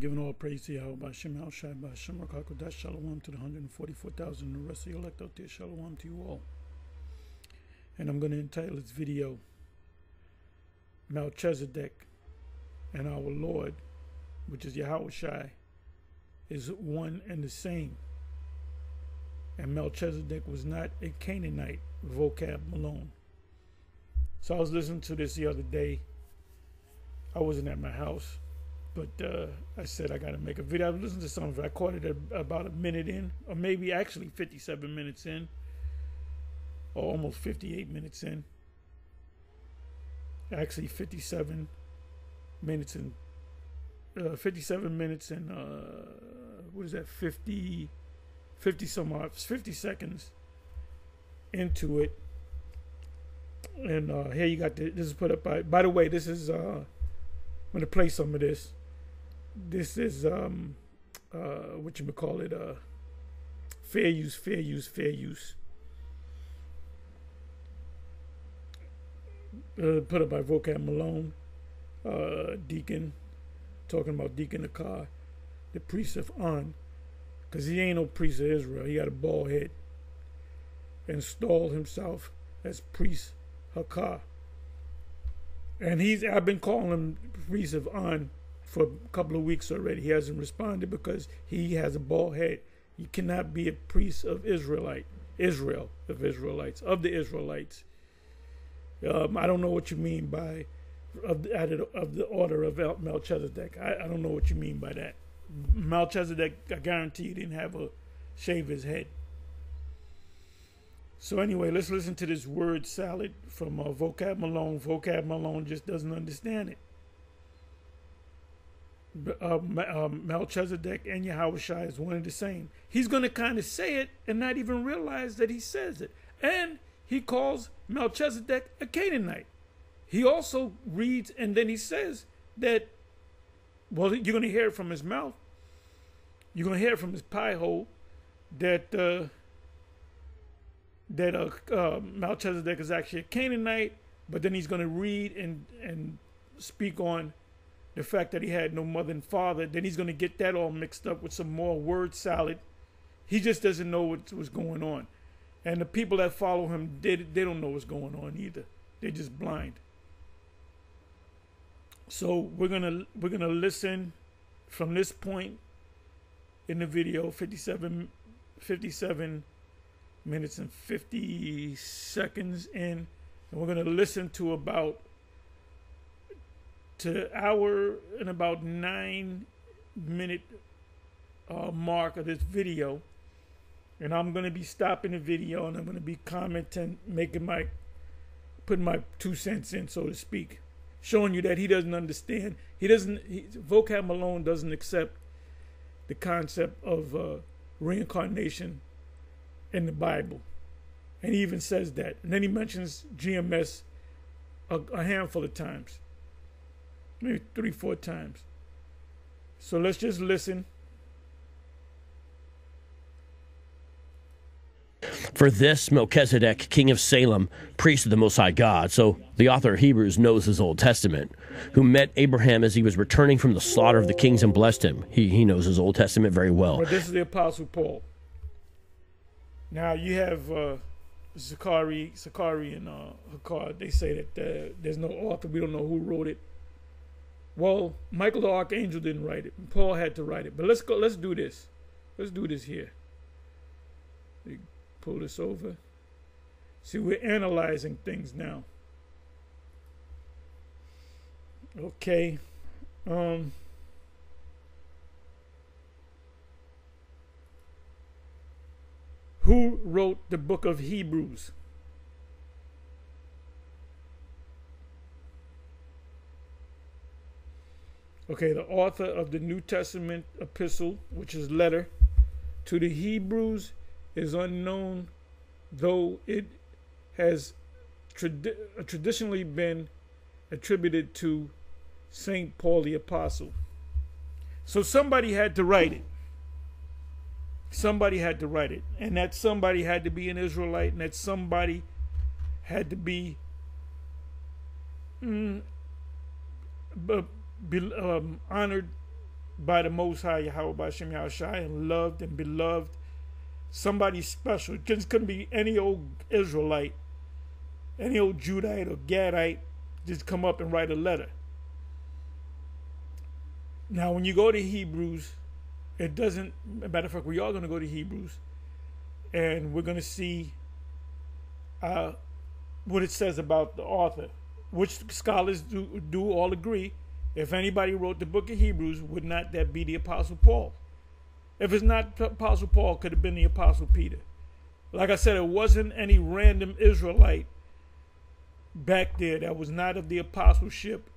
giving all praise to Yahweh Bashem Al Shai Bashem Rakakodash Shalom to the 144,000 and the rest of you elect out there. Shalom to you all. And I'm going to entitle this video Melchizedek and our Lord, which is Yahweh Shai, is one and the same. And Melchizedek was not a Canaanite, vocab Malone. So I was listening to this the other day. I wasn't at my house but uh, I said I got to make a video. I listened to some of it. I caught it about a minute in, or maybe actually 57 minutes in, or almost 58 minutes in. Actually, 57 minutes and uh, 57 minutes and uh, what is that? 50, 50 some odd, 50 seconds into it. And uh, here you got the, this is put up by. By the way, this is. Uh, I'm gonna play some of this this is um uh what you call it uh fair use fair use fair use. Uh, put up by vocab malone uh deacon talking about deacon Akar, the priest of on because he ain't no priest of israel. He got a bald head. Installed himself as priest hakar and he's i've been calling him priest of on for a couple of weeks already. He hasn't responded because he has a bald head. You cannot be a priest of Israelite, Israel of Israelites, of the Israelites. Um, I don't know what you mean by of the, of the order of Melchizedek. I, I don't know what you mean by that. Melchizedek, I guarantee you didn't have a shave his head. So anyway, let's listen to this word salad from uh, Vocab Malone. Vocab Malone just doesn't understand it uh, um, Melchizedek and Yahushua is one and the same. He's going to kind of say it and not even realize that he says it. And he calls Melchizedek a Canaanite. He also reads and then he says that, well, you're going to hear it from his mouth. You're going to hear it from his pie hole that uh, that uh, uh, Melchizedek is actually a Canaanite. But then he's going to read and and speak on the fact that he had no mother and father, then he's going to get that all mixed up with some more word salad. He just doesn't know what, what's going on. And the people that follow him, they, they don't know what's going on either. They're just blind. So we're gonna we're gonna listen from this point in the video, 57, 57 minutes and 50 seconds in, and we're gonna listen to about to hour and about nine minute uh, mark of this video. And I'm going to be stopping the video and I'm going to be commenting, making my, putting my two cents in, so to speak, showing you that he doesn't understand. He doesn't, he, Vocab Malone doesn't accept the concept of uh, reincarnation in the Bible. And he even says that. And then he mentions GMS a, a handful of times maybe three, four times. So let's just listen. For this, Melchizedek, king of Salem, priest of the Most High God, so the author of Hebrews knows his Old Testament, who met Abraham as he was returning from the slaughter of the kings and blessed him. He, he knows his Old Testament very well. But this is the Apostle Paul. Now you have uh, Zachary, Zachary and uh, Hakar. They say that uh, there's no author. We don't know who wrote it. Well, Michael the Archangel didn't write it. Paul had to write it. But let's go. Let's do this. Let's do this here. Pull this over. See, we're analyzing things now. Okay. Um. Who wrote the book of Hebrews? Okay, the author of the New Testament epistle, which is letter to the Hebrews, is unknown, though it has trad- traditionally been attributed to St. Paul the Apostle. So somebody had to write it. Somebody had to write it. And that somebody had to be an Israelite, and that somebody had to be mm, be, um, honored by the Most High Yahweh Bashem Yahushai and loved and beloved. Somebody special. It just couldn't be any old Israelite, any old Judite or Gadite just come up and write a letter. Now, when you go to Hebrews, it doesn't, matter of fact, we are going to go to Hebrews and we're going to see uh, what it says about the author, which scholars do, do all agree. If anybody wrote the book of Hebrews, would not that be the Apostle Paul? If it's not Apostle Paul, could have been the Apostle Peter. Like I said, it wasn't any random Israelite back there that was not of the apostleship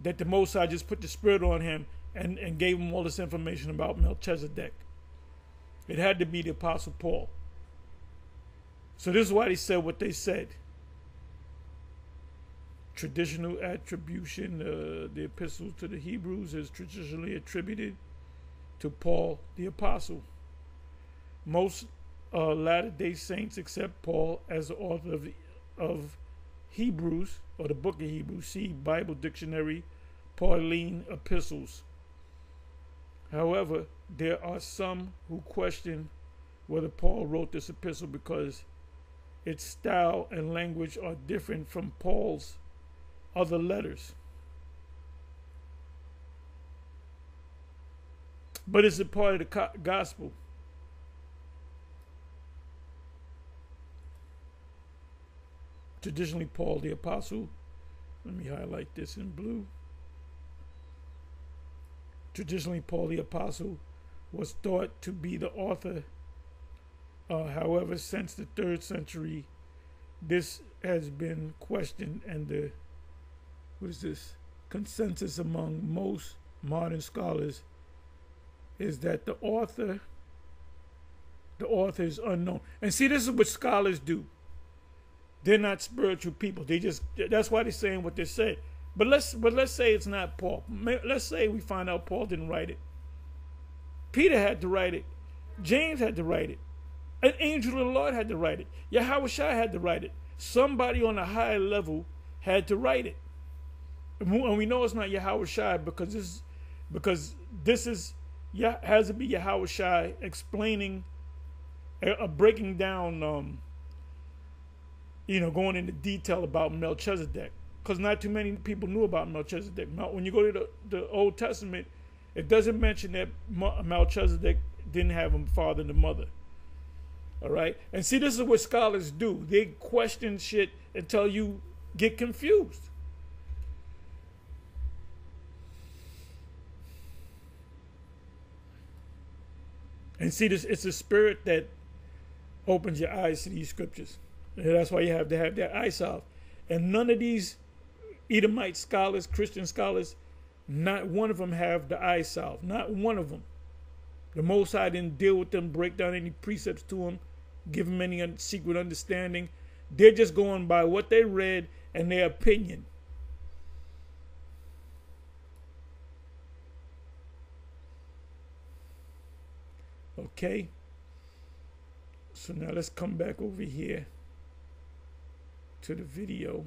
that the Mosai just put the spirit on him and, and gave him all this information about Melchizedek. It had to be the Apostle Paul. So this is why they said what they said. Traditional attribution, uh, the epistles to the Hebrews is traditionally attributed to Paul the Apostle. Most uh, Latter day Saints accept Paul as the author of, of Hebrews, or the book of Hebrews. See Bible Dictionary, Pauline Epistles. However, there are some who question whether Paul wrote this epistle because its style and language are different from Paul's other letters. But it's a part of the gospel. Traditionally, Paul the Apostle, let me highlight this in blue. Traditionally, Paul the Apostle was thought to be the author. Uh, however, since the third century, this has been questioned, and the what is this consensus among most modern scholars is that the author the author is unknown. And see, this is what scholars do. They're not spiritual people. They just that's why they're saying what they say. But let's but let's say it's not Paul. Let's say we find out Paul didn't write it. Peter had to write it. James had to write it. An angel of the Lord had to write it. Yahweh had to write it. Somebody on a high level had to write it. And we know it's not Yahweh Shai because this because this is yeah has to be Yahweh Shai explaining uh, breaking down um, you know going into detail about Melchizedek because not too many people knew about Melchizedek. When you go to the, the Old Testament, it doesn't mention that Melchizedek didn't have a father and a mother. All right, and see, this is what scholars do. They question shit until you get confused. And see, this it's a spirit that opens your eyes to these scriptures. And that's why you have to have that eye salve. And none of these Edomite scholars, Christian scholars, not one of them have the eye salve. Not one of them. The Most High didn't deal with them, break down any precepts to them, give them any secret understanding. They're just going by what they read and their opinion. Okay. So now let's come back over here to the video.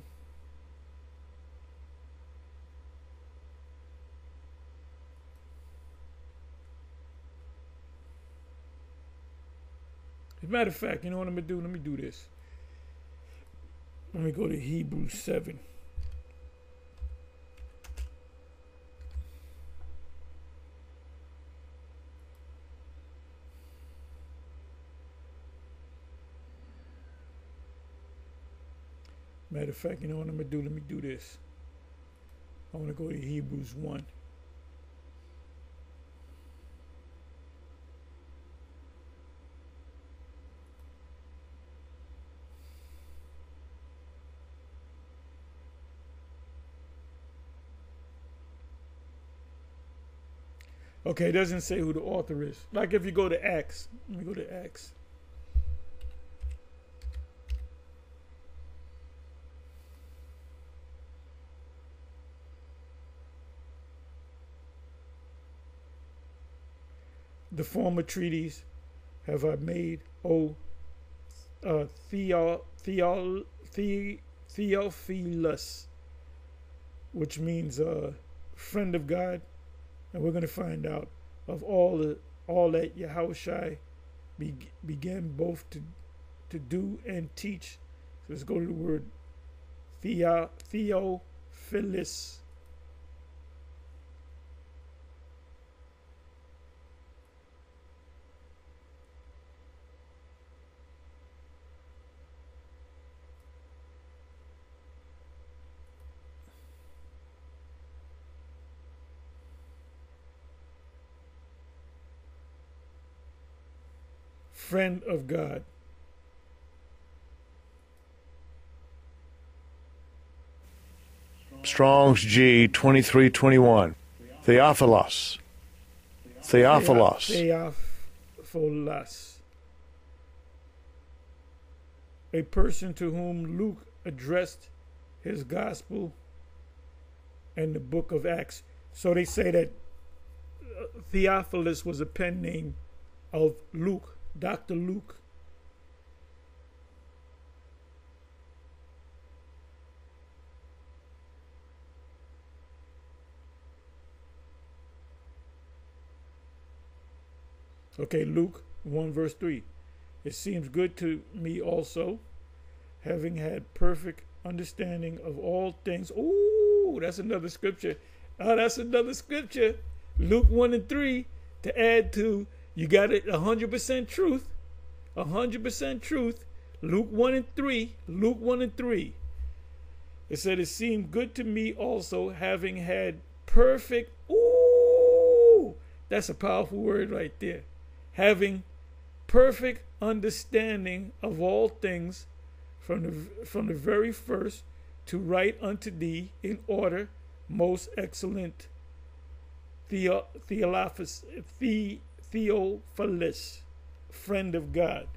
As a matter of fact, you know what I'm to do? Let me do this. Let me go to Hebrews 7. Matter of fact, you know what I'm going to do? Let me do this. I want to go to Hebrews 1. Okay, it doesn't say who the author is. Like if you go to Acts, let me go to Acts. The former treaties have I made, O uh, the, Theophilus, which means uh, friend of God And we're going to find out of all the all that Yahushua be, began both to to do and teach. So let's go to the word Theo, Theophilus. Friend of God. Strong's G 2321. Theophilos. Theophilos. Theophilos. A person to whom Luke addressed his gospel and the book of Acts. So they say that uh, Theophilus was a pen name of Luke. Dr. Luke. Okay, Luke 1 verse 3. It seems good to me also, having had perfect understanding of all things. Ooh, that's another scripture. Oh, that's another scripture. Luke 1 and 3 to add to you got it 100% truth. 100% truth. Luke 1 and 3. Luke 1 and 3. It said, It seemed good to me also, having had perfect. Ooh, that's a powerful word right there. Having perfect understanding of all things from the, from the very first to write unto thee in order, most excellent Theo, Theophilus, the, Theophilus, friend of God.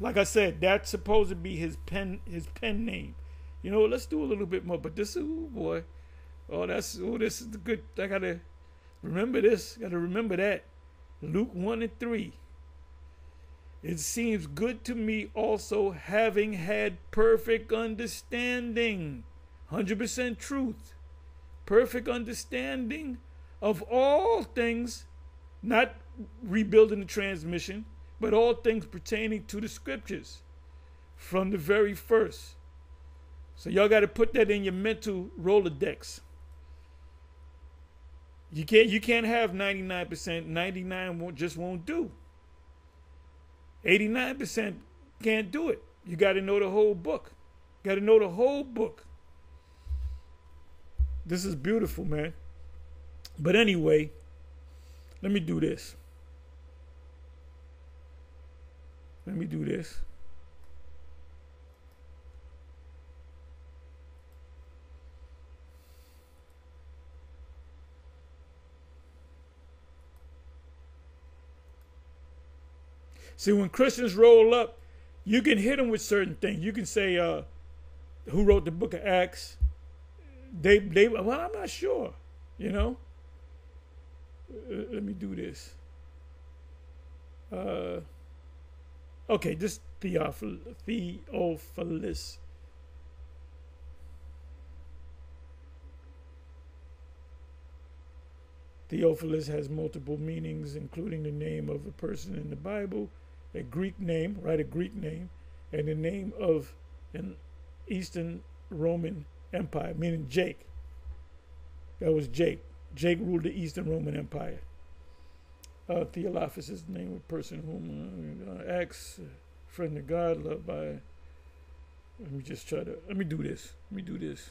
Like I said, that's supposed to be his pen his pen name. You know, let's do a little bit more. But this, oh boy, oh that's oh this is the good. I gotta remember this. Gotta remember that. Luke one and three. It seems good to me also, having had perfect understanding, hundred percent truth, perfect understanding of all things, not rebuilding the transmission, but all things pertaining to the scriptures from the very first. So y'all got to put that in your mental Rolodex. You can't you can't have 99%. 99 won't, just won't do. 89% can't do it. You got to know the whole book. Got to know the whole book. This is beautiful, man. But anyway, let me do this. Let me do this. See, when Christians roll up, you can hit them with certain things. You can say, uh, "Who wrote the Book of Acts?" They, they. Well, I'm not sure. You know. Uh, let me do this. Uh, Okay, this Theophil- Theophilus. Theophilus has multiple meanings, including the name of a person in the Bible, a Greek name, right? A Greek name, and the name of an Eastern Roman Empire, meaning Jake. That was Jake. Jake ruled the Eastern Roman Empire. Uh, Theophilus is the name of a person whom uh, acts, uh, friend of God, loved by. Let me just try to. Let me do this. Let me do this.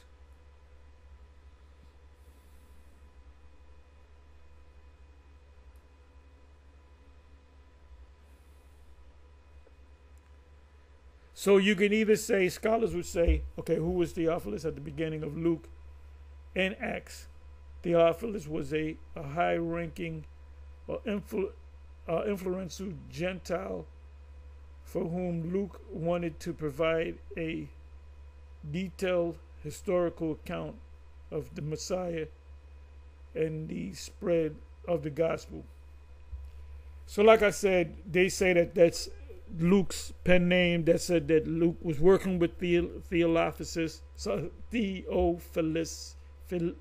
So you can either say, scholars would say, okay, who was Theophilus at the beginning of Luke and Acts? Theophilus was a, a high ranking or influ, uh, influential Gentile for whom Luke wanted to provide a detailed historical account of the Messiah and the spread of the gospel. So, like I said, they say that that's Luke's pen name that said that Luke was working with the Theophilus, so Theophilus, Phil,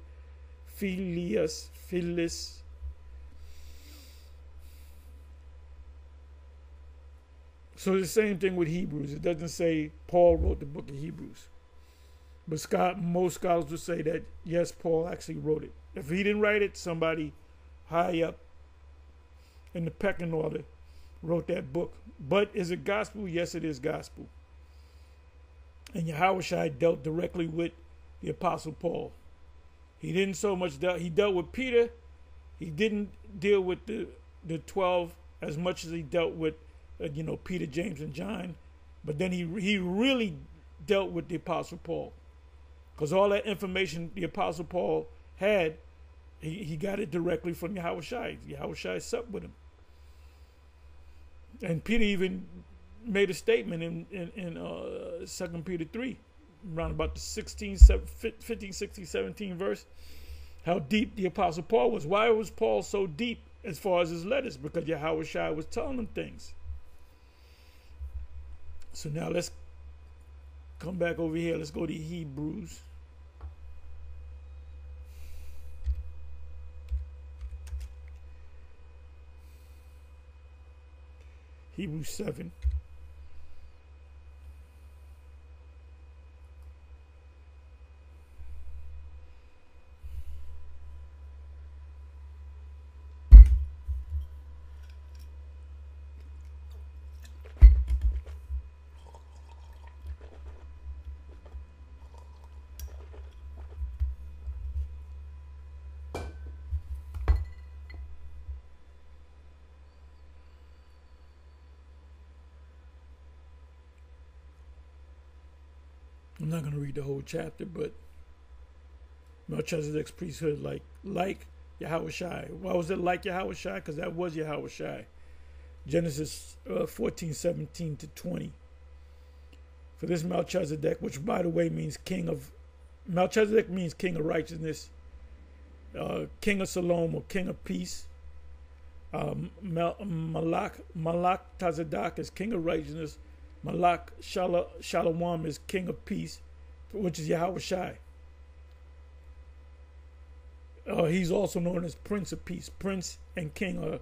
Phileas, So the same thing with Hebrews. It doesn't say Paul wrote the book of Hebrews. But Scott, most scholars would say that yes, Paul actually wrote it. If he didn't write it, somebody high up in the pecking order wrote that book. But is it gospel? Yes, it is gospel. And Yahushua dealt directly with the Apostle Paul. He didn't so much dealt, he dealt with Peter. He didn't deal with the, the 12 as much as he dealt with, uh, you know, Peter, James, and John. But then he, he really dealt with the Apostle Paul. Because all that information the Apostle Paul had, he, he got it directly from Yahushua. Yahushua supped with him. And Peter even made a statement in, in, in uh, 2 Peter 3, around about the 16, 15, 16, 17 verse, how deep the Apostle Paul was. Why was Paul so deep as far as his letters? Because Yahushua was telling him things. So now let's come back over here. Let's go to Hebrews. Hebrews 7. Read the whole chapter, but Melchizedek's priesthood, like like Yahushai. Why was it like Yahushai? Because that was Yahushai. Genesis uh, 14, 17 to 20. For this Melchizedek, which by the way means king of, Melchizedek means king of righteousness, uh, king of Salom or king of peace. Um, Malak, Malak Tazedek is king of righteousness. Malak Shalom is king of peace, which is Yahweh Shai. Uh, he's also known as Prince of Peace. Prince and king are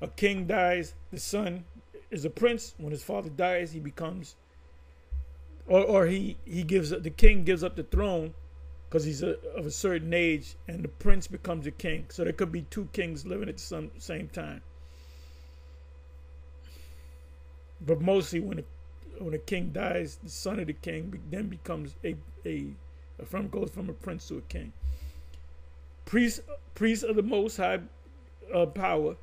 a king dies, the son is a prince. When his father dies, he becomes, or, or he he gives the king gives up the throne because he's a, of a certain age, and the prince becomes a king. So there could be two kings living at the same time. But mostly when a when a king dies, the son of the king then becomes a a, a from goes from a prince to a king. Priest priest of the Most High uh, power,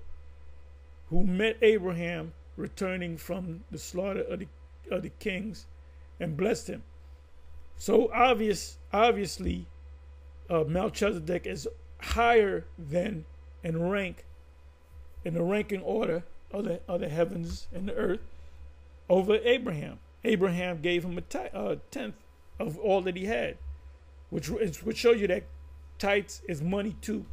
who met Abraham returning from the slaughter of the of the kings, and blessed him. So obvious, obviously, uh, Melchizedek is higher than in rank, in the ranking order of the, of the heavens and the earth over Abraham. Abraham gave him a uh, tenth of all that he had, which is, which shows you that tithes is money too.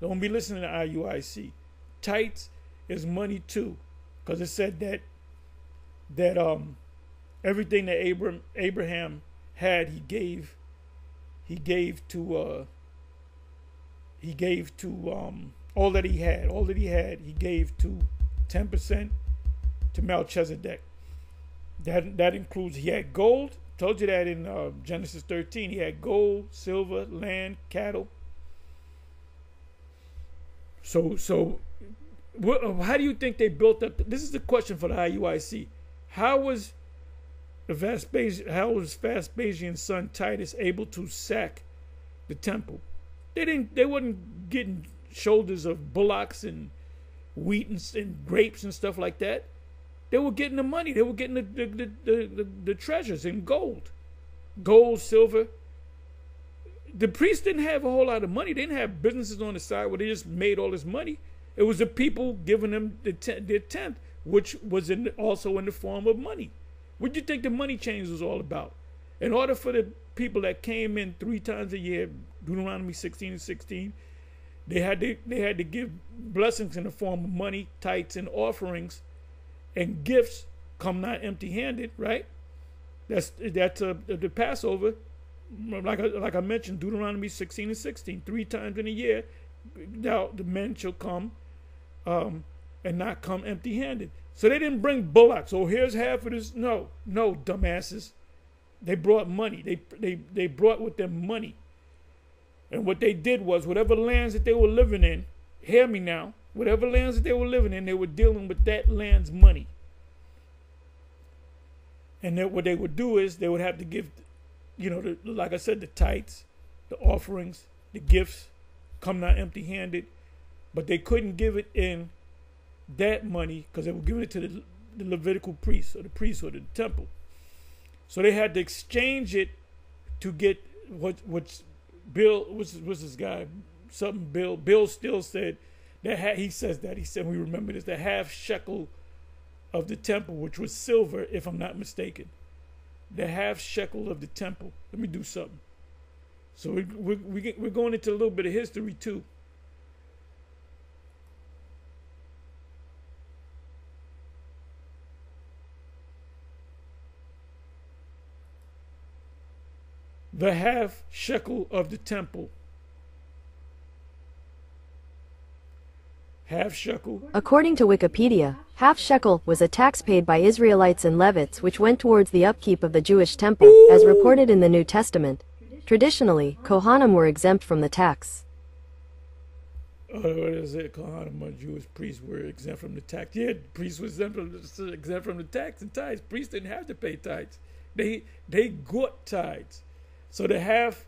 Don't be listening to IUIC. Tithes is money too, because it said that that um everything that Abraham Abraham had, he gave he gave to uh he gave to um all that he had, all that he had, he gave to ten percent to Melchizedek. That that includes he had gold. Told you that in uh, Genesis 13. He had gold, silver, land, cattle. So so, what, how do you think they built up? This is the question for the IUIC. How was the Vespasian, how was Vespasian's son Titus able to sack the temple? They didn't. They wasn't getting shoulders of bullocks and wheat and, and grapes and stuff like that. They were getting the money. They were getting the, the, the, the, the treasures in gold, gold, silver. The priests didn't have a whole lot of money. They didn't have businesses on the side where they just made all this money. It was the people giving them the ten, their tenth, which was in also in the form of money. What do you think the money change was all about? In order for the people that came in three times a year, Deuteronomy 16 and 16, they had to they had to give blessings in the form of money, tithes, and offerings and gifts come not empty-handed, right? That's that's the Passover. Like I, like I mentioned, Deuteronomy 16 and 16, three times in a year, now the men shall come um, and not come empty handed. So they didn't bring bullocks. Oh, here's half of this. No, no, dumbasses. They brought money. They, they, they brought with them money. And what they did was, whatever lands that they were living in, hear me now, whatever lands that they were living in, they were dealing with that land's money. And then what they would do is they would have to give, you know, the, like I said, the tithes, the offerings, the gifts, come not empty handed. But they couldn't give it in that money because they were giving it to the, the Levitical priests or the priesthood of the temple. So they had to exchange it to get what what's Bill what's what's this guy something Bill Bill still said that ha- he says that he said we remember this the half shekel of the temple which was silver if I'm not mistaken. The half shekel of the temple. Let me do something. So we, we, we, we're going into a little bit of history too. The half shekel of the temple. Half shekel. According to Wikipedia, half shekel was a tax paid by Israelites and Levites which went towards the upkeep of the Jewish temple, as reported in the New Testament. Traditionally, Kohanim were exempt from the tax. Uh, what is it? Kohanim, Jewish priests were exempt from the tax. Yeah, priests were exempt from, exempt from the tax and tithes. Priests didn't have to pay tithes. They they got tithes. So the half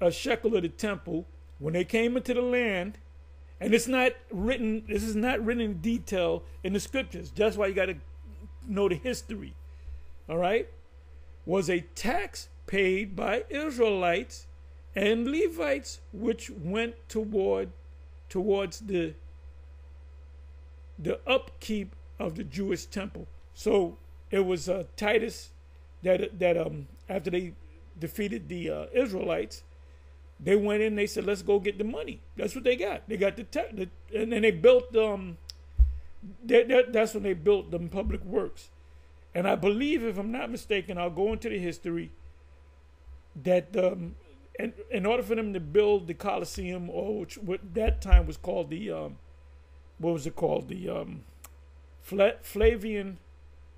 a shekel of the temple, when they came into the land, and it's not written, this is not written in detail in the scriptures. That's why you got to know the history. All right? Was a tax paid by Israelites and Levites, which went toward towards the the upkeep of the Jewish temple. So it was uh, Titus that that um after they defeated the uh, Israelites, they went in. They said, "Let's go get the money." That's what they got. They got the, tech, the and then they built. Um, that, that, that's when they built the public works, and I believe, if I'm not mistaken, I'll go into the history. That um, in, in order for them to build the Colosseum, or which what that time was called the um, what was it called the um, Flavian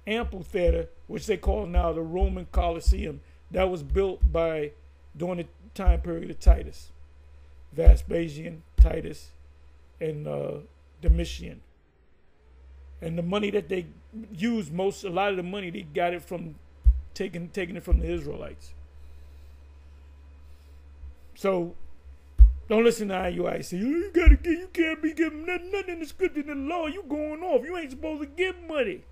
Amphitheater, which they call now the Roman Colosseum that was built by during time period of Titus, Vespasian, Titus, and uh, Domitian. And the money that they used, most a lot of the money they got it from taking taking it from the Israelites. So don't listen to IUI say, you gotta get you can't be giving nothing, nothing in the scripture in the law, you going off. You ain't supposed to give money.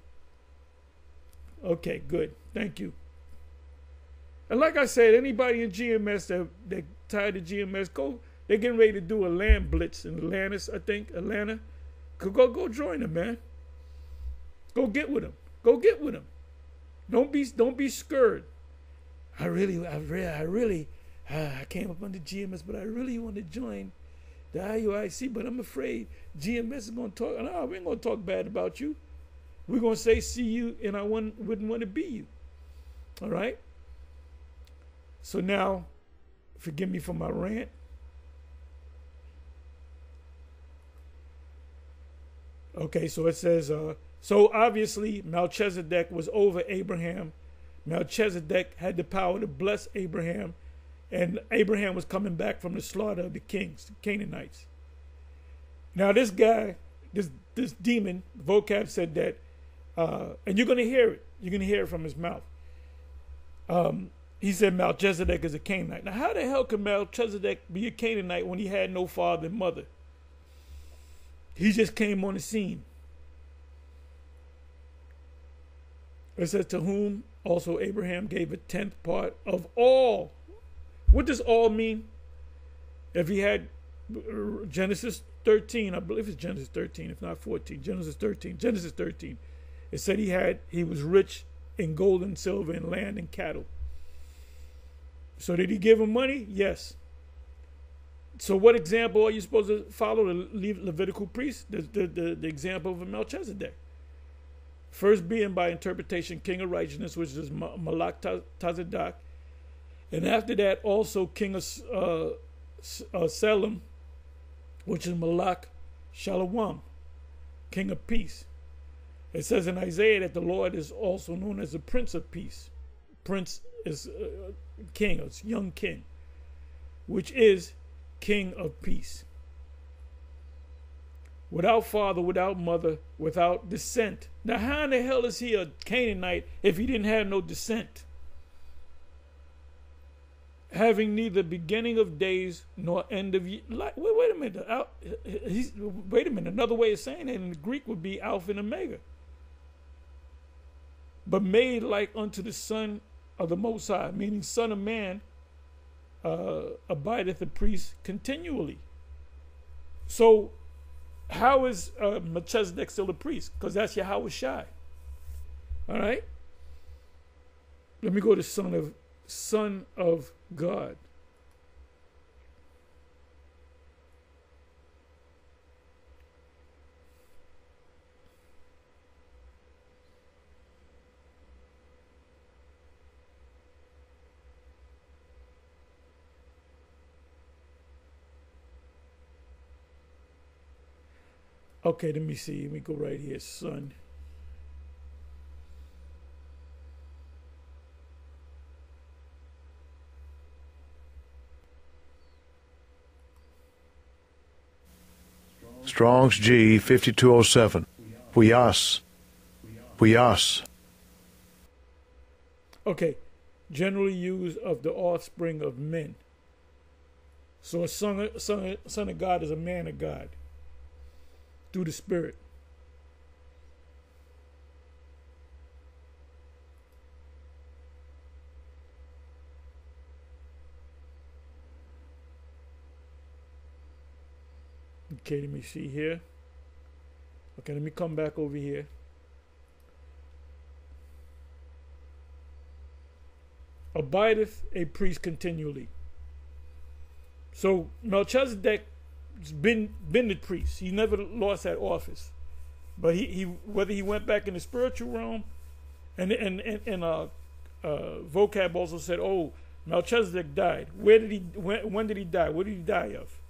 Okay, good. Thank you. And like I said, anybody in GMS that that tied to GMS, go. They're getting ready to do a land blitz in Atlanta, I think, Atlanta. Go go join them, man. Go get with them. Go get with them. Don't be don't be scared. I really, I really, I really, uh, I came up under GMS, but I really want to join the IUIC, but I'm afraid GMS is going to talk. No, we ain't going to talk bad about you. We're going to say see you, and I wouldn't want to be you. All right. So now, forgive me for my rant. Okay, so it says, uh, so obviously Melchizedek was over Abraham. Melchizedek had the power to bless Abraham, and Abraham was coming back from the slaughter of the kings, the Canaanites. Now this guy, this this demon, vocab said that, uh, and you're gonna hear it. You're gonna hear it from his mouth. Um, he said Melchizedek is a Canaanite. Now, how the hell can Melchizedek be a Canaanite when he had no father and mother? He just came on the scene. It says, To whom also Abraham gave a tenth part of all. What does all mean? If he had Genesis 13, I believe it's Genesis 13, if not 14, Genesis 13, Genesis 13. It said he had, he was rich in gold and silver and land and cattle. So did he give him money? Yes. So what example are you supposed to follow? The Levitical priest, the, the, the, the example of Melchizedek. First being by interpretation, king of righteousness, which is Malak Tazedek. And after that, also king of uh, uh, Salem, which is Malak Shalom. king of peace. It says in Isaiah that the Lord is also known as the Prince of Peace. Prince is uh, king, it's young king, which is king of peace. Without father, without mother, without descent. Now, how in the hell is he a Canaanite if he didn't have no descent? having neither beginning of days nor end of. Like, wait, wait a minute. Wait a minute. Another way of saying it in the Greek would be Alpha and Omega. But made like unto the Son of the Most High, meaning Son of Man, uh, abideth the priest continually. So, how is uh, Melchizedek still a priest? Because that's Yahweh Shai. All right? Let me go to Son of Son of God. Okay, let me see. Let me go right here, son. Strong's G 5207. huios. We us. Okay. Generally used of the offspring of men. So a son, of, son, of, son of God is a man of God through the Spirit. Okay, let me see here. Okay, let me come back over here. Abideth a priest continually. So Melchizedek been been the priest. He never lost that office. But he, he whether he went back in the spiritual realm and and and, and uh, uh, vocab also said, oh, Melchizedek died. Where did he when, when did he die? What did he die of?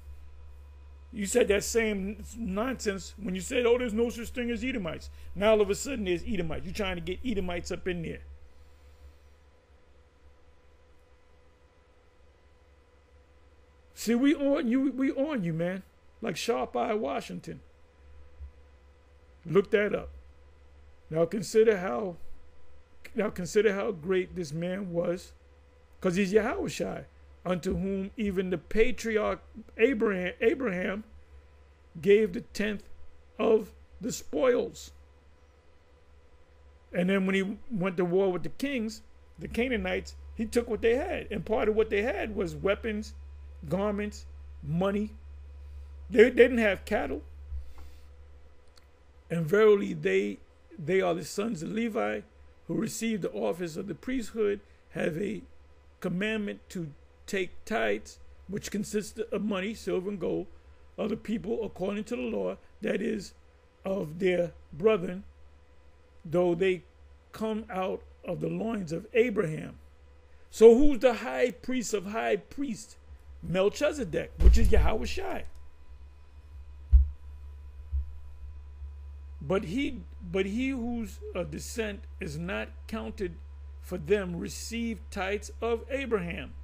You said that same nonsense when you said, oh, there's no such thing as Edomites. Now all of a sudden there's Edomites. You're trying to get Edomites up in there. See, we on you, we on you, man. Like Sharp Eye Washington. Look that up. Now consider how now consider how great this man was, because he's Yahweh Shai unto whom even the patriarch Abraham, Abraham gave the tenth of the spoils. And then when he went to war with the kings, the Canaanites, he took what they had. And part of what they had was weapons, garments, money. They, they didn't have cattle. And verily they they are the sons of Levi who received the office of the priesthood, have a commandment to take tithes, which consists of money, silver, and gold, of the people according to the law, that is, of their brethren, though they come out of the loins of Abraham. So who's the high priest of high priests? Melchizedek, which is Yahweh Shai. But he, but he whose uh, descent is not counted for them received tithes of Abraham.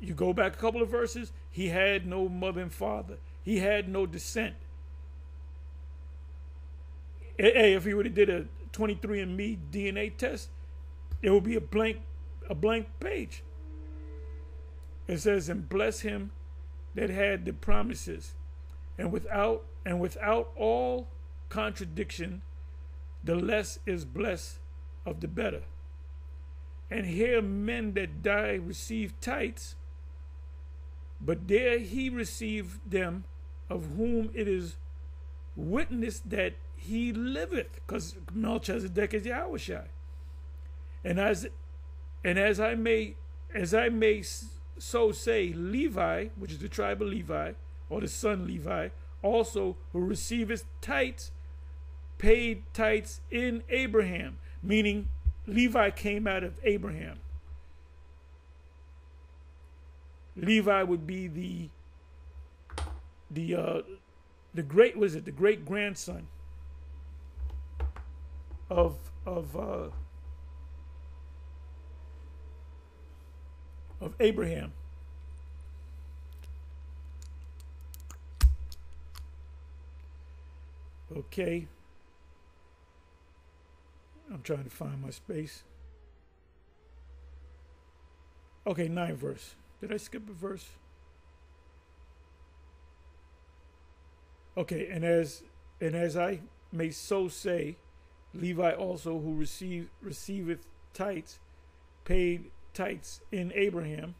You go back a couple of verses, he had no mother and father. He had no descent. Hey, if he would have did a 23andMe DNA test, it would be a blank a blank page. It says, and bless him that had the promises. And without and without all contradiction, the less is blessed of the better. And here men that die receive tithes, but there he received them, of whom it is witnessed that he liveth, because Melchizedek is Yahushai. And as and as I may as I may so say, Levi, which is the tribe of Levi, or the son Levi, also who receiveth tithes, paid tithes in Abraham, meaning Levi came out of Abraham. Levi would be the the uh, the great was it the great grandson of of uh, of Abraham. Okay. I'm trying to find my space. Okay, nine verse. Did I skip a verse? Okay, and as and as I may so say, Levi also who receive receiveth tithes, paid tithes in Abraham,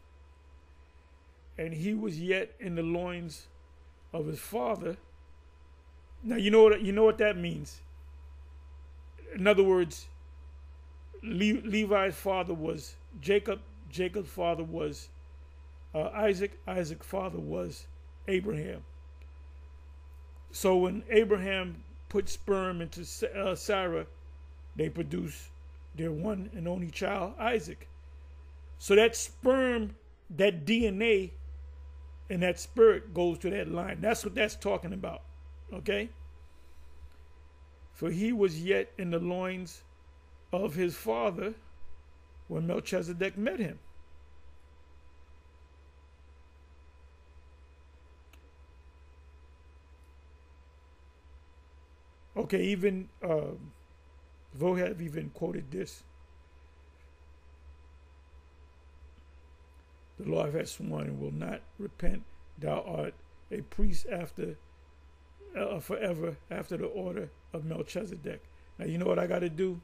and he was yet in the loins of his father. Now you know what you know what that means. In other words, Le- Levi's father was Jacob. Jacob's father was uh, Isaac. Isaac's father was Abraham. So when Abraham put sperm into uh, Sarah, they produced their one and only child, Isaac. So that sperm, that DNA, and that spirit goes to that line. That's what that's talking about. Okay? For he was yet in the loins of his father when Melchizedek met him. Okay, even uh, Vohad even quoted this. The Lord has sworn and will not repent. Thou art a priest after uh, forever after the order of Melchizedek. Now you know what I got to do?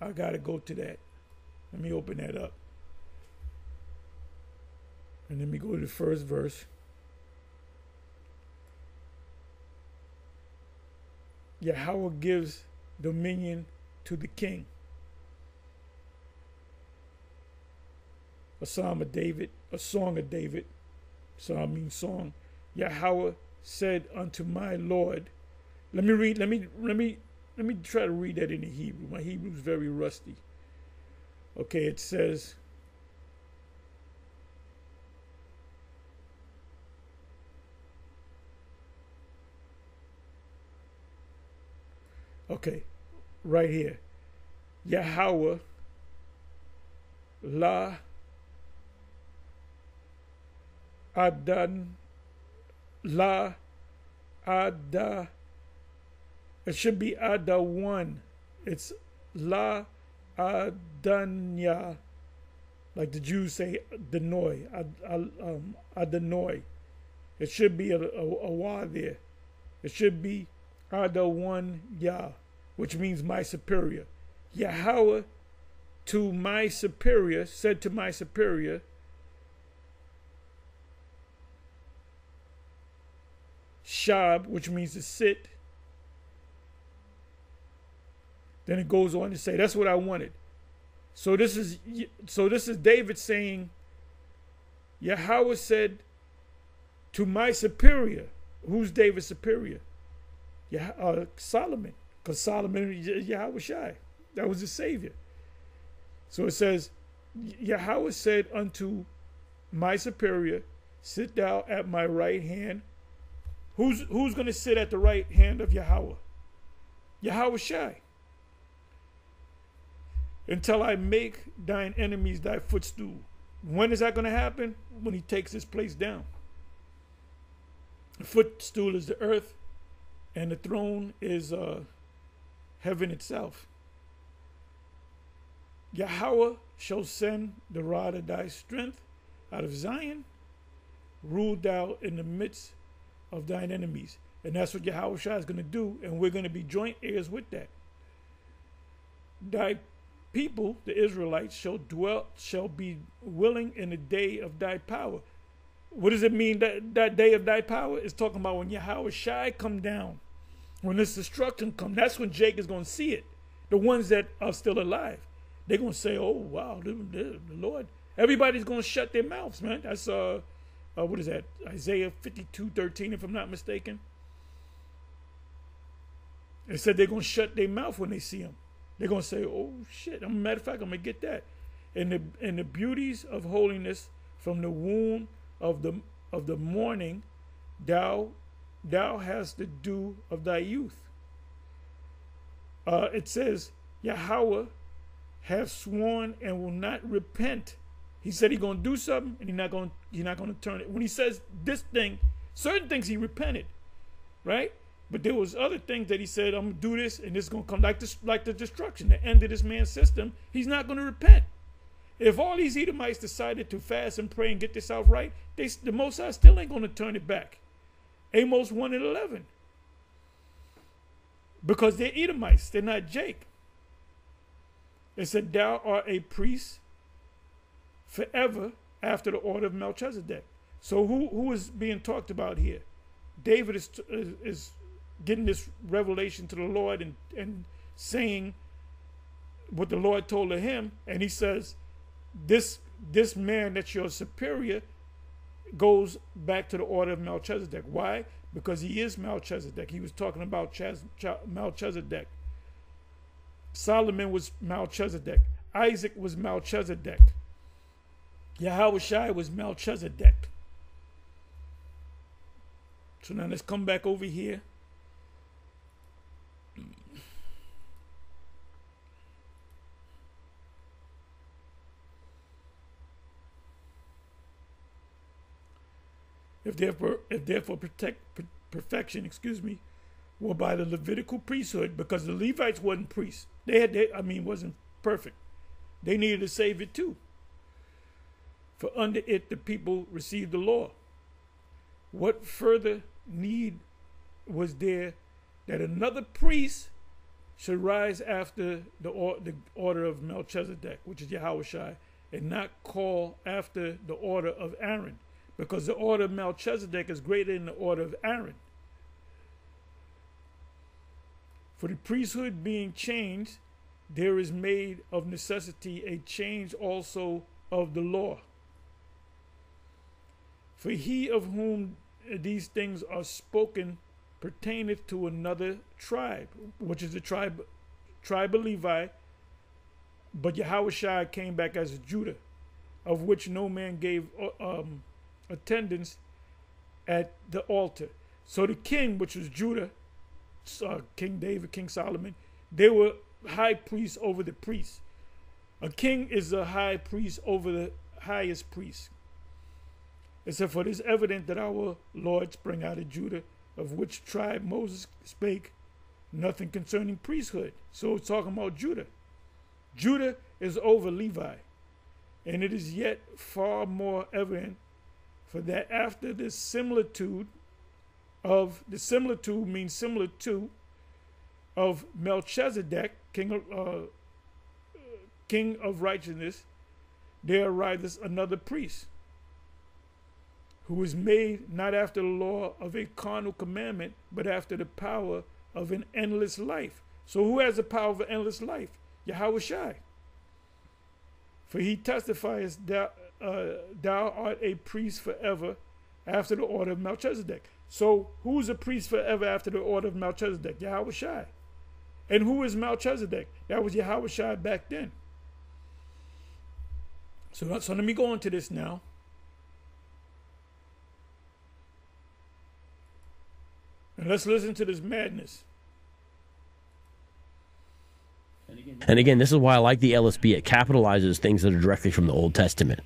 I got to go to that. Let me open that up. And let me go to the first verse. Yahweh gives dominion to the king. A psalm of David, a song of David. Psalm means song. Yahweh said unto my Lord. Let me read, let me let me let me try to read that in the Hebrew. My Hebrew is very rusty. Okay, it says Okay, right here. Yahweh La Adan La Ada. It should be Ada one. It's La Adanya. Like the Jews say, Adonoi. Ad, um. It should be a, a, a wa there. It should be Ada one Yah, which means my superior. Yahweh to my superior said to my superior, Shab, which means to sit. Then it goes on to say, "That's what I wanted." So this is so this is David saying, Yahweh said to my superior, who's David's superior? Yeah, uh, Solomon, because Solomon Yahweh Shai, that was the savior. So it says, Yahweh said unto my superior, Sit thou at my right hand Who's who's going to sit at the right hand of Yahweh? Yahweh Shai. Until I make thine enemies thy footstool. When is that going to happen? When he takes his place down. The footstool is the earth, and the throne is uh, heaven itself. Yahweh shall send the rod of thy strength out of Zion. Rule thou in the midst of thine enemies. And that's what Yahweh Shah is going to do, and we're going to be joint heirs with that. Thy people, the Israelites, shall dwell, shall be willing in the day of thy power. What does it mean that that day of thy power? is talking about when Yahweh Shai come down, when this destruction come. That's when Jake is going to see it. The ones that are still alive, they're going to say, "Oh wow, the, the, the Lord." Everybody's going to shut their mouths, man. That's uh, uh, what is that? Isaiah 52 13, if I'm not mistaken. It said they're going to shut their mouth when they see him. They're going to say, oh shit. a matter of fact, I'm going to get that. And the, and the beauties of holiness from the womb of the, of the morning, thou thou hast the dew of thy youth. Uh, it says, Yahweh have sworn and will not repent. He said he's gonna do something and he's not gonna he's not gonna turn it. When he says this thing, certain things he repented, right? But there was other things that he said, I'm gonna do this and this is gonna come like this like the destruction, the end of this man's system. He's not gonna repent. If all these Edomites decided to fast and pray and get this out right, they, the Most High still ain't gonna turn it back. Amos 1 and 11. Because they're Edomites, they're not Jake. It said, Thou art a priest forever after the order of Melchizedek. So who who is being talked about here? David is is, is getting this revelation to the Lord and and saying what the Lord told to him, and he says, "This this man that's your superior goes back to the order of Melchizedek. Why? Because he is Melchizedek. He was talking about Chaz, Ch- Melchizedek. Solomon was Melchizedek. Isaac was Melchizedek. Yahweh Shai was Melchizedek. So now let's come back over here. If therefore, if therefore protect, per, perfection, excuse me, were by the Levitical priesthood, because the Levites wasn't priests. They had, they, I mean, wasn't perfect. They needed a savior too. For under it the people received the law. What further need was there that another priest should rise after the, or, the order of Melchizedek, which is Yahushai, and not call after the order of Aaron, because the order of Melchizedek is greater than the order of Aaron. For the priesthood being changed, there is made of necessity a change also of the law. For he of whom these things are spoken pertaineth to another tribe, which is the tribe, tribe of Levi. But Yahushua came back as Judah, of which no man gave uh, um, attendance at the altar. So the king, which was Judah, uh, King David, King Solomon, they were high priests over the priests. A king is a high priest over the highest priest. It said, For it is evident that our Lord sprang out of Judah, of which tribe Moses spake nothing concerning priesthood. So it's talking about Judah. Judah is over Levi. And it is yet far more evident for that after the similitude of the similitude means similar to of Melchizedek, king of uh, king of righteousness, there arises another priest who is made not after the law of a carnal commandment, but after the power of an endless life. So who has the power of an endless life? Yahweh Shai. For he testifies that uh, thou art a priest forever after the order of Melchizedek. So who's a priest forever after the order of Melchizedek? Yahweh Shai. And who is Melchizedek? That was Yahweh Shai back then. So, so let me go into this now. And let's listen to this madness. And again, this is why I like the LSB. It capitalizes things that are directly from the Old Testament.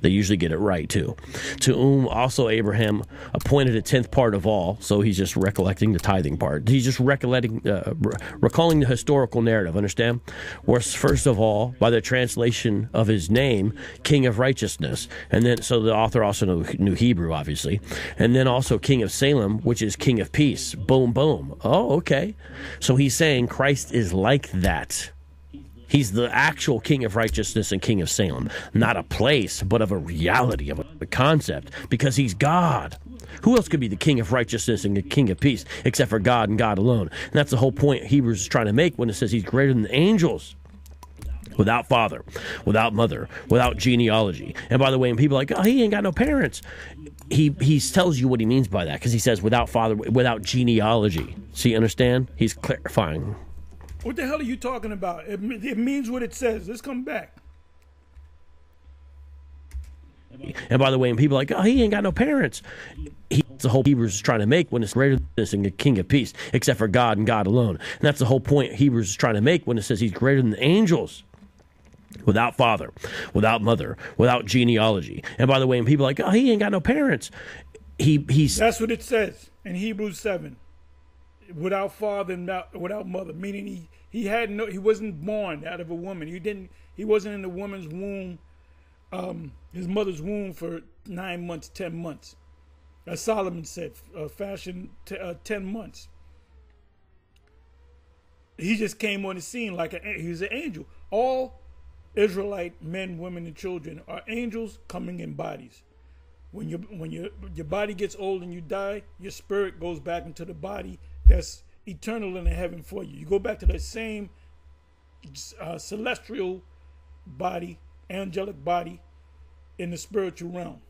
They usually get it right too. To whom also Abraham appointed a tenth part of all. So he's just recollecting the tithing part. He's just recollecting, uh, recalling the historical narrative. Understand? First of all by the translation of his name, King of Righteousness, and then so the author also knew Hebrew, obviously, and then also King of Salem, which is King of Peace. Boom, boom. Oh, okay. So he's saying Christ is like that. He's the actual king of righteousness and king of Salem. Not a place, but of a reality, of a concept, because he's God. Who else could be the king of righteousness and the king of peace except for God and God alone? And that's the whole point Hebrews is trying to make when it says he's greater than the angels. Without father, without mother, without genealogy. And by the way, when people are like, oh, he ain't got no parents, he he tells you what he means by that because he says without father, without genealogy. See, understand? He's clarifying. What the hell are you talking about? It, it means what it says. Let's come back. And by the way, when people are like, oh, he ain't got no parents, he, the whole Hebrews is trying to make when it's greater than this and the King of Peace, except for God and God alone. And that's the whole point Hebrews is trying to make when it says he's greater than the angels. Without father, without mother, without genealogy. And by the way, when people are like, oh, he ain't got no parents, he he's That's what it says in Hebrews seven. Without father and without mother, meaning he he had no he wasn't born out of a woman. He didn't he wasn't in the woman's womb, um, his mother's womb for nine months, ten months. As Solomon said, uh, fashion t- uh, ten months. He just came on the scene like a, he was an angel. All Israelite men, women, and children are angels coming in bodies. When you when your your body gets old and you die, your spirit goes back into the body that's eternal in the heaven for you. You go back to that same uh, celestial body, angelic body, in the spiritual realm.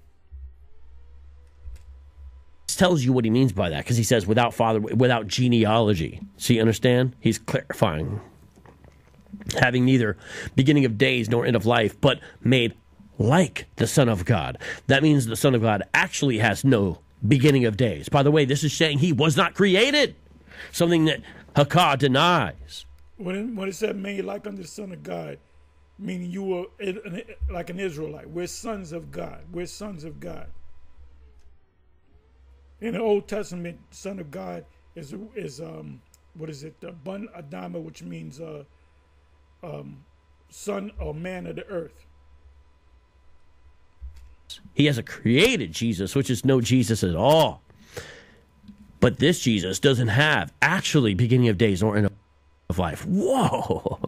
tells you what he means by that because he says without father, without genealogy. So you understand? He's clarifying. Having neither beginning of days nor end of life, but made like the Son of God. That means the Son of God actually has no beginning of days. By the way, this is saying he was not created, something that Hakkar denies. When it, when it said made like unto the Son of God, meaning you were like an Israelite. We're sons of God. We're sons of God. In the Old Testament, Son of God is is um what is it? Uh, Bun Adama, which means uh, um, son or man of the earth. He has a created Jesus, which is no Jesus at all. But this Jesus doesn't have actually beginning of days or end of life. Whoa!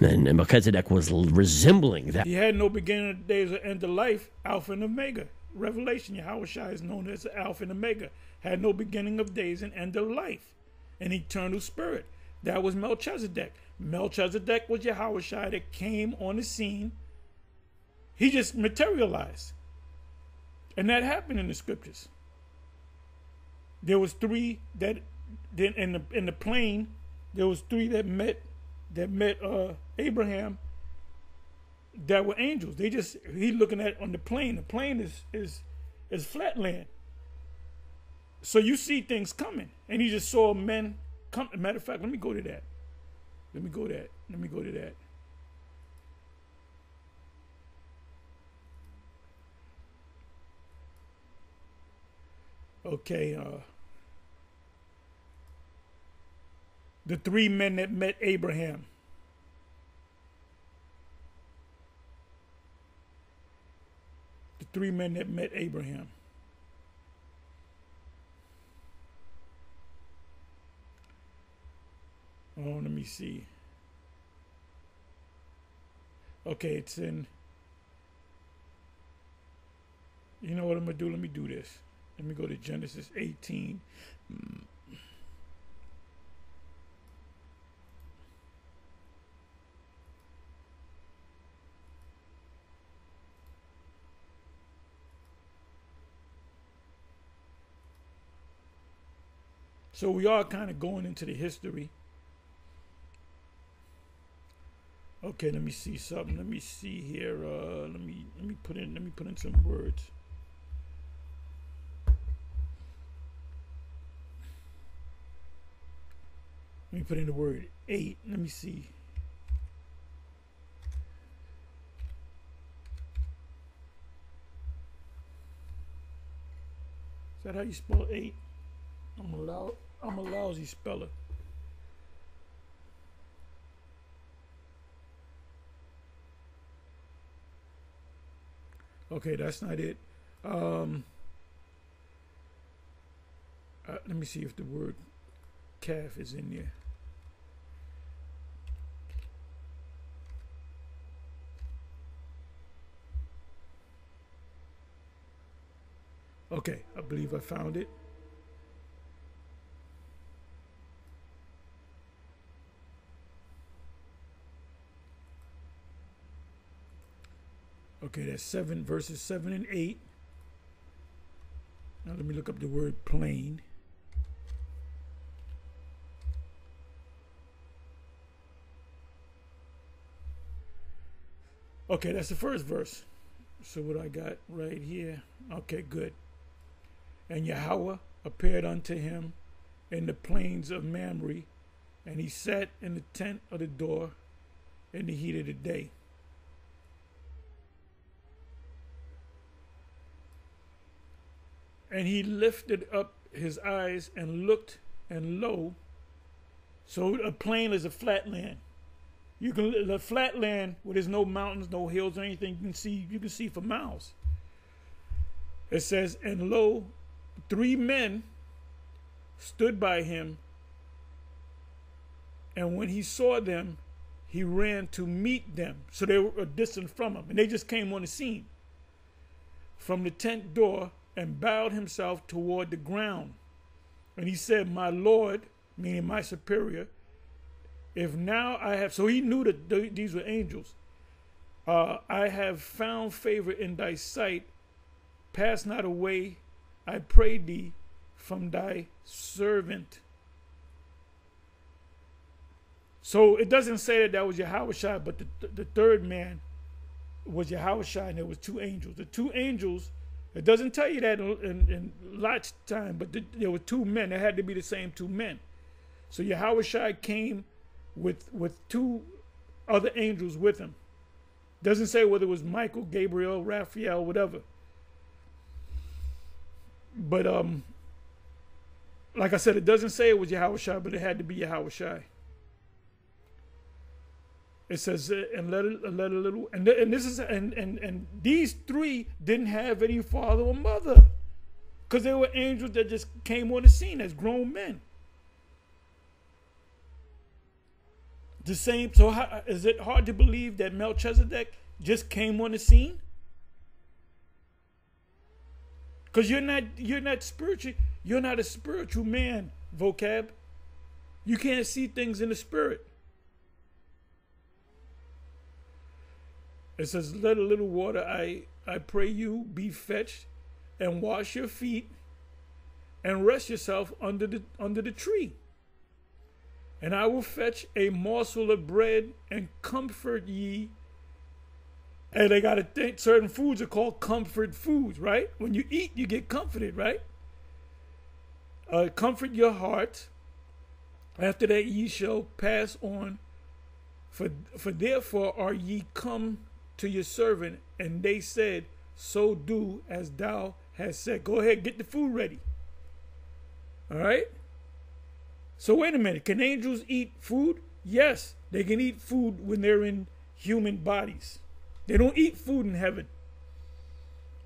and Melchizedek was resembling that. He had no beginning of days or end of life, Alpha and Omega. Revelation, Yahweh Shai is known as Alpha and Omega. Had no beginning of days and end of life. An eternal spirit. That was Melchizedek. Melchizedek was Yahweh Shai that came on the scene he just materialized. And that happened in the scriptures. There was three that then in the in the plain, there was three that met that met uh Abraham that were angels. They just he looking at on the plain. The plain is is is flat land. So you see things coming. And he just saw men come. Matter of fact, let me go to that. Let me go to that. Let me go to that. Okay, uh, the three men that met Abraham. The three men that met Abraham. Oh, let me see. Okay, it's in. You know what I'm going to do? Let me do this. Let me go to Genesis 18. Mm. So we are kind of going into the history. Okay, let me see something. Let me see here. Uh, let me let me put in let me put in some words. Let me put in the word eight. Let me see. Is that how you spell eight? I'm a loud, I'm a lousy speller. Okay, that's not it. Um, uh, let me see if the word calf is in there. Okay, I believe I found it. Okay, that's 7 verses 7 and 8. Now let me look up the word plain. Okay, that's the first verse. So what I got right here. Okay, good. And Yahweh appeared unto him in the plains of Mamre, and he sat in the tent of the door in the heat of the day. And he lifted up his eyes and looked, and lo, so a plain is a flat land. You can the flat land where there's no mountains, no hills, or anything. You can see you can see for miles. It says, and lo, three men stood by him, and when he saw them, he ran to meet them. So they were distant from him, and they just came on the scene from the tent door and bowed himself toward the ground. And he said, My Lord, meaning my superior, if now I have, so he knew that th- these were angels. Uh, I have found favor in thy sight. Pass not away, I pray thee, from thy servant. So it doesn't say that that was Yahweh but the, the third man was Yahweh and there was two angels. The two angels, it doesn't tell you that in, in, Lot's time, but the, there were two men. There had to be the same two men. So Yahweh came with with two other angels with him. Doesn't say whether it was Michael, Gabriel, Raphael, whatever. But um, like I said, it doesn't say it was Yahweh but it had to be Yahweh It says, uh, and let it, let a little, and, and this is, and, and, and these three didn't have any father or mother because they were angels that just came on the scene as grown men. The same. So how, is it hard to believe that Melchizedek just came on the scene? Because you're not you're not spiritual. You're not a spiritual man, vocab. You can't see things in the spirit. It says, Let a little water, I I pray you, be fetched, and wash your feet, and rest yourself under the under the tree and I will fetch a morsel of bread and comfort ye. And they got to think certain foods are called comfort foods, right? When you eat, you get comforted, right? Uh, comfort your heart. After that, ye shall pass on. For, for therefore are ye come to your servant. And they said, So do as thou hast said. Go ahead, get the food ready. All right? So wait a minute. Can angels eat food? Yes, they can eat food when they're in human bodies. They don't eat food in heaven.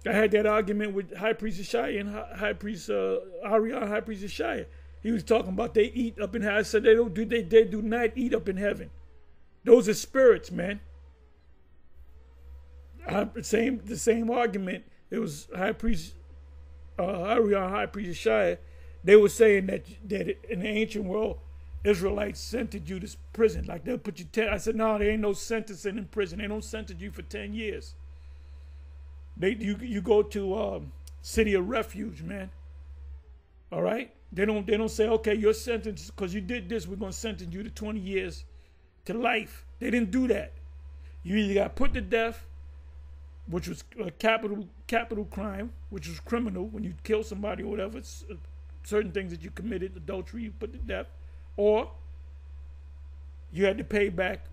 I had that argument with High Priest Ashaya and High Priest uh, Arian, High Priest Ashaya. He was talking about they eat up in heaven. I said they don't do they they do not eat up in heaven. Those are spirits, man. Same the same argument. It was High Priest uh, Arian, High Priest Ashaya they were saying that that in the ancient world, Israelites sentenced you to prison. Like they'll put you ten. I said, no, there ain't no sentencing in prison. They don't sentence you for ten years. They you you go to um, city of refuge, man. All right. They don't they don't say, okay, you're sentenced because you did this. We're gonna sentence you to twenty years to life. They didn't do that. You either got put to death, which was a capital capital crime, which was criminal when you kill somebody or whatever. It's uh, certain things that you committed, adultery, you put to death, or you had to pay back.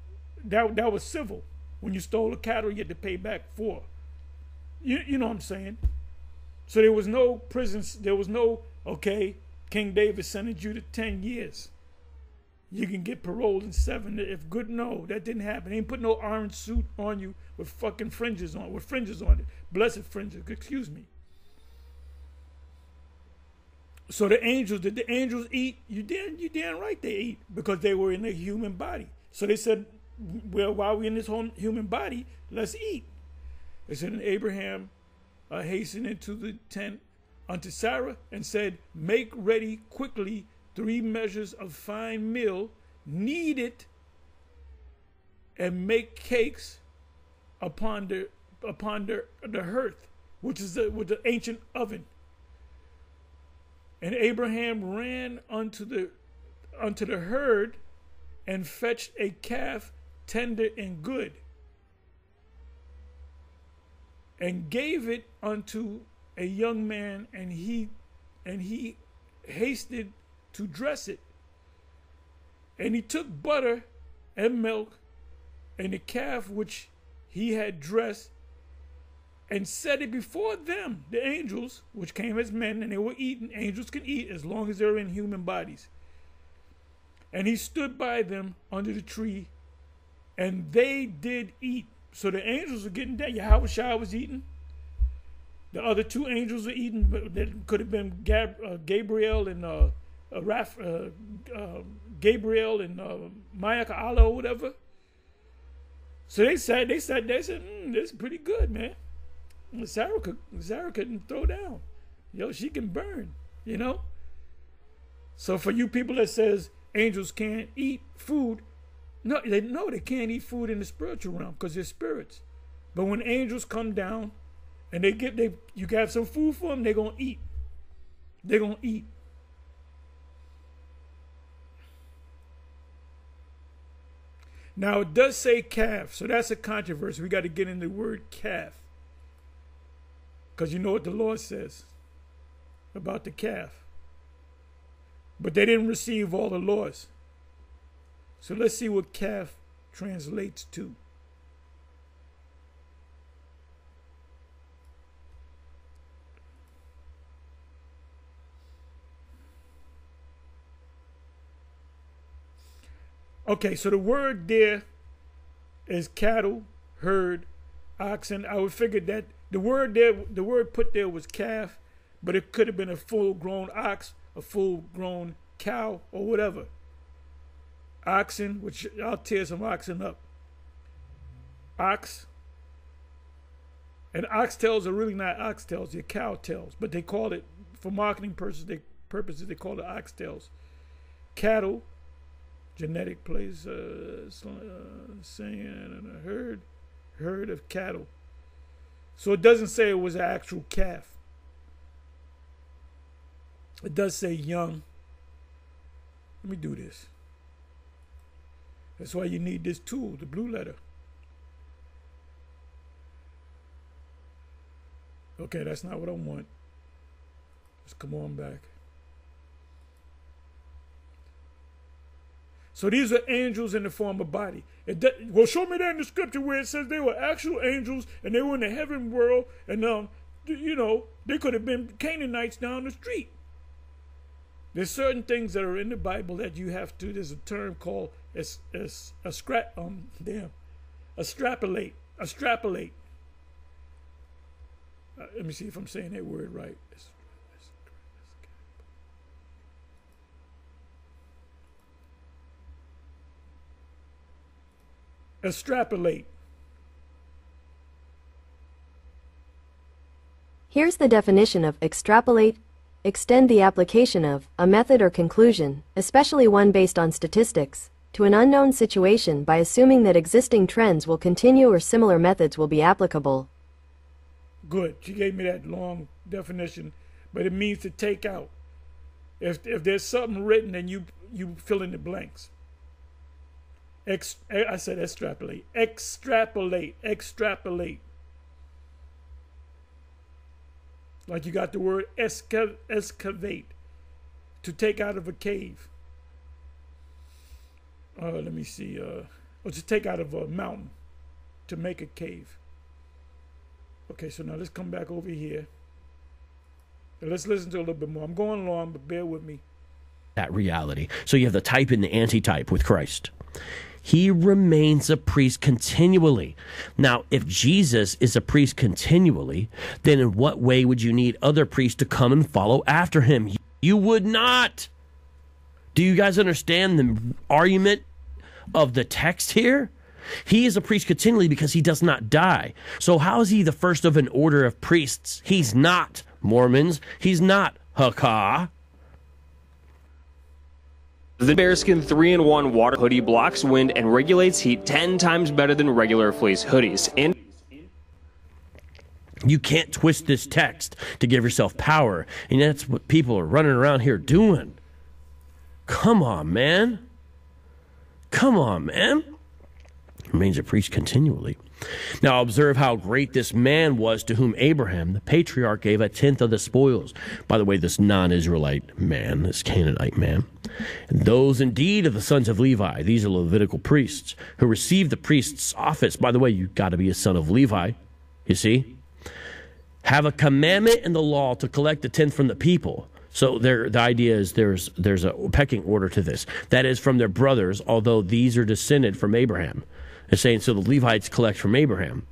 That that was civil. When you stole a cattle, you had to pay back for. You you know what I'm saying? So there was no prison. There was no okay. King David sentenced you to ten years. You can get paroled in seven if good. No, that didn't happen. They ain't put no orange suit on you with fucking fringes on with fringes on it. Blessed fringes. Excuse me. So the angels, did the angels eat? You damn, you damn right they eat because they were in a human body. So they said, well, while we're in this whole human body, let's eat. They said, and Abraham uh, hastened into the tent unto Sarah and said, make ready quickly three measures of fine meal, knead it, and make cakes upon the upon the, the hearth, which is the, with the ancient oven. And Abraham ran unto the unto the herd and fetched a calf tender and good. and gave it unto a young man, and he and he hasted to dress it. And he took butter and milk and the calf which he had dressed and set it before them, the angels, which came as men, and they were eating. Angels can eat as long as they're in human bodies. And he stood by them under the tree, and they did eat. So the angels were getting down. Yahweh Shai was eating. The other two angels were eating, but that could have been uh, Gabriel and uh, uh, Raph, uh, uh, Gabriel and uh, Mayaka Allah or whatever. So they said, they said, they said, mm, this is pretty good, man. Sarah could, Sarah couldn't throw down. Yo, she can burn, you know. So for you people that says angels can't eat food, no, they know they can't eat food in the spiritual realm because they're spirits. But when angels come down and they get they you got some food for them, they're gonna eat. They're gonna eat. Now it does say calf, so that's a controversy. We got to get in the word calf. Because you know what the Lord says about the calf. But they didn't receive all the laws. So let's see what calf translates to. Okay, so the word there is cattle, herd, oxen. I would figure that the word there, the word put there was calf, but it could have been a full-grown ox, a full-grown cow, or whatever. Oxen, which I'll tear some oxen up. Ox. And oxtails are really not oxtails; they're cow tails, but they call it for marketing purposes. They purposes they call it oxtails. Cattle genetic place uh, uh, saying a herd herd of cattle. So it doesn't say it was an actual calf. It does say young. Let me do this. That's why you need this tool the blue letter. Okay that's not what i want. Let's come on back So these are angels in the form of body. It well, show me that in the scripture where it says they were actual angels and they were in the heaven world, and um, you know, they could have been Canaanites down the street. There's certain things that are in the Bible that you have to. There's a term called as as a scrap um damn, extrapolate, extrapolate. Uh, let me see if I'm saying that word right. Extrapolate. Here's the definition of extrapolate. Extend the application of a method or conclusion, especially one based on statistics, to an unknown situation by assuming that existing trends will continue or similar methods will be applicable. Good. She gave me that long definition, but it means to take out. If, if there's something written, then you you fill in the blanks. Ex, I said extrapolate. Extrapolate. Extrapolate. Like you got the word esca, excavate. To take out of a cave. Uh, let me see. Uh, or to take out of a mountain. To make a cave. Okay, so now let's come back over here. Let's listen to a little bit more. I'm going along, but bear with me. That reality. So you have the type and the antitype with Christ he remains a priest continually. Now, if Jesus is a priest continually, then in what way would you need other priests to come and follow after him? You would not. Do you guys understand the argument of the text here? He is a priest continually because he does not die. So, how is he the first of an order of priests? He's not Mormons. He's not Hakah. The Bearskin 3-in-1 water hoodie blocks wind and regulates heat 10 times better than regular fleece hoodies. And you can't twist this text to give yourself power. And that's what people are running around here doing. Come on, man. Come on, man. remains a priest continually. Now observe how great this man was to whom Abraham, the patriarch, gave a tenth of the spoils. By the way, this non Israelite man, this Canaanite man. And those indeed of the sons of Levi, these are Levitical priests, who received the priest's office. By the way, you've got to be a son of Levi, you see, have a commandment in the law to collect the tenth from the people. So there, the idea is there's there's a pecking order to this. That is from their brothers, although these are descended from Abraham. It's saying so the Levites collect from Abraham.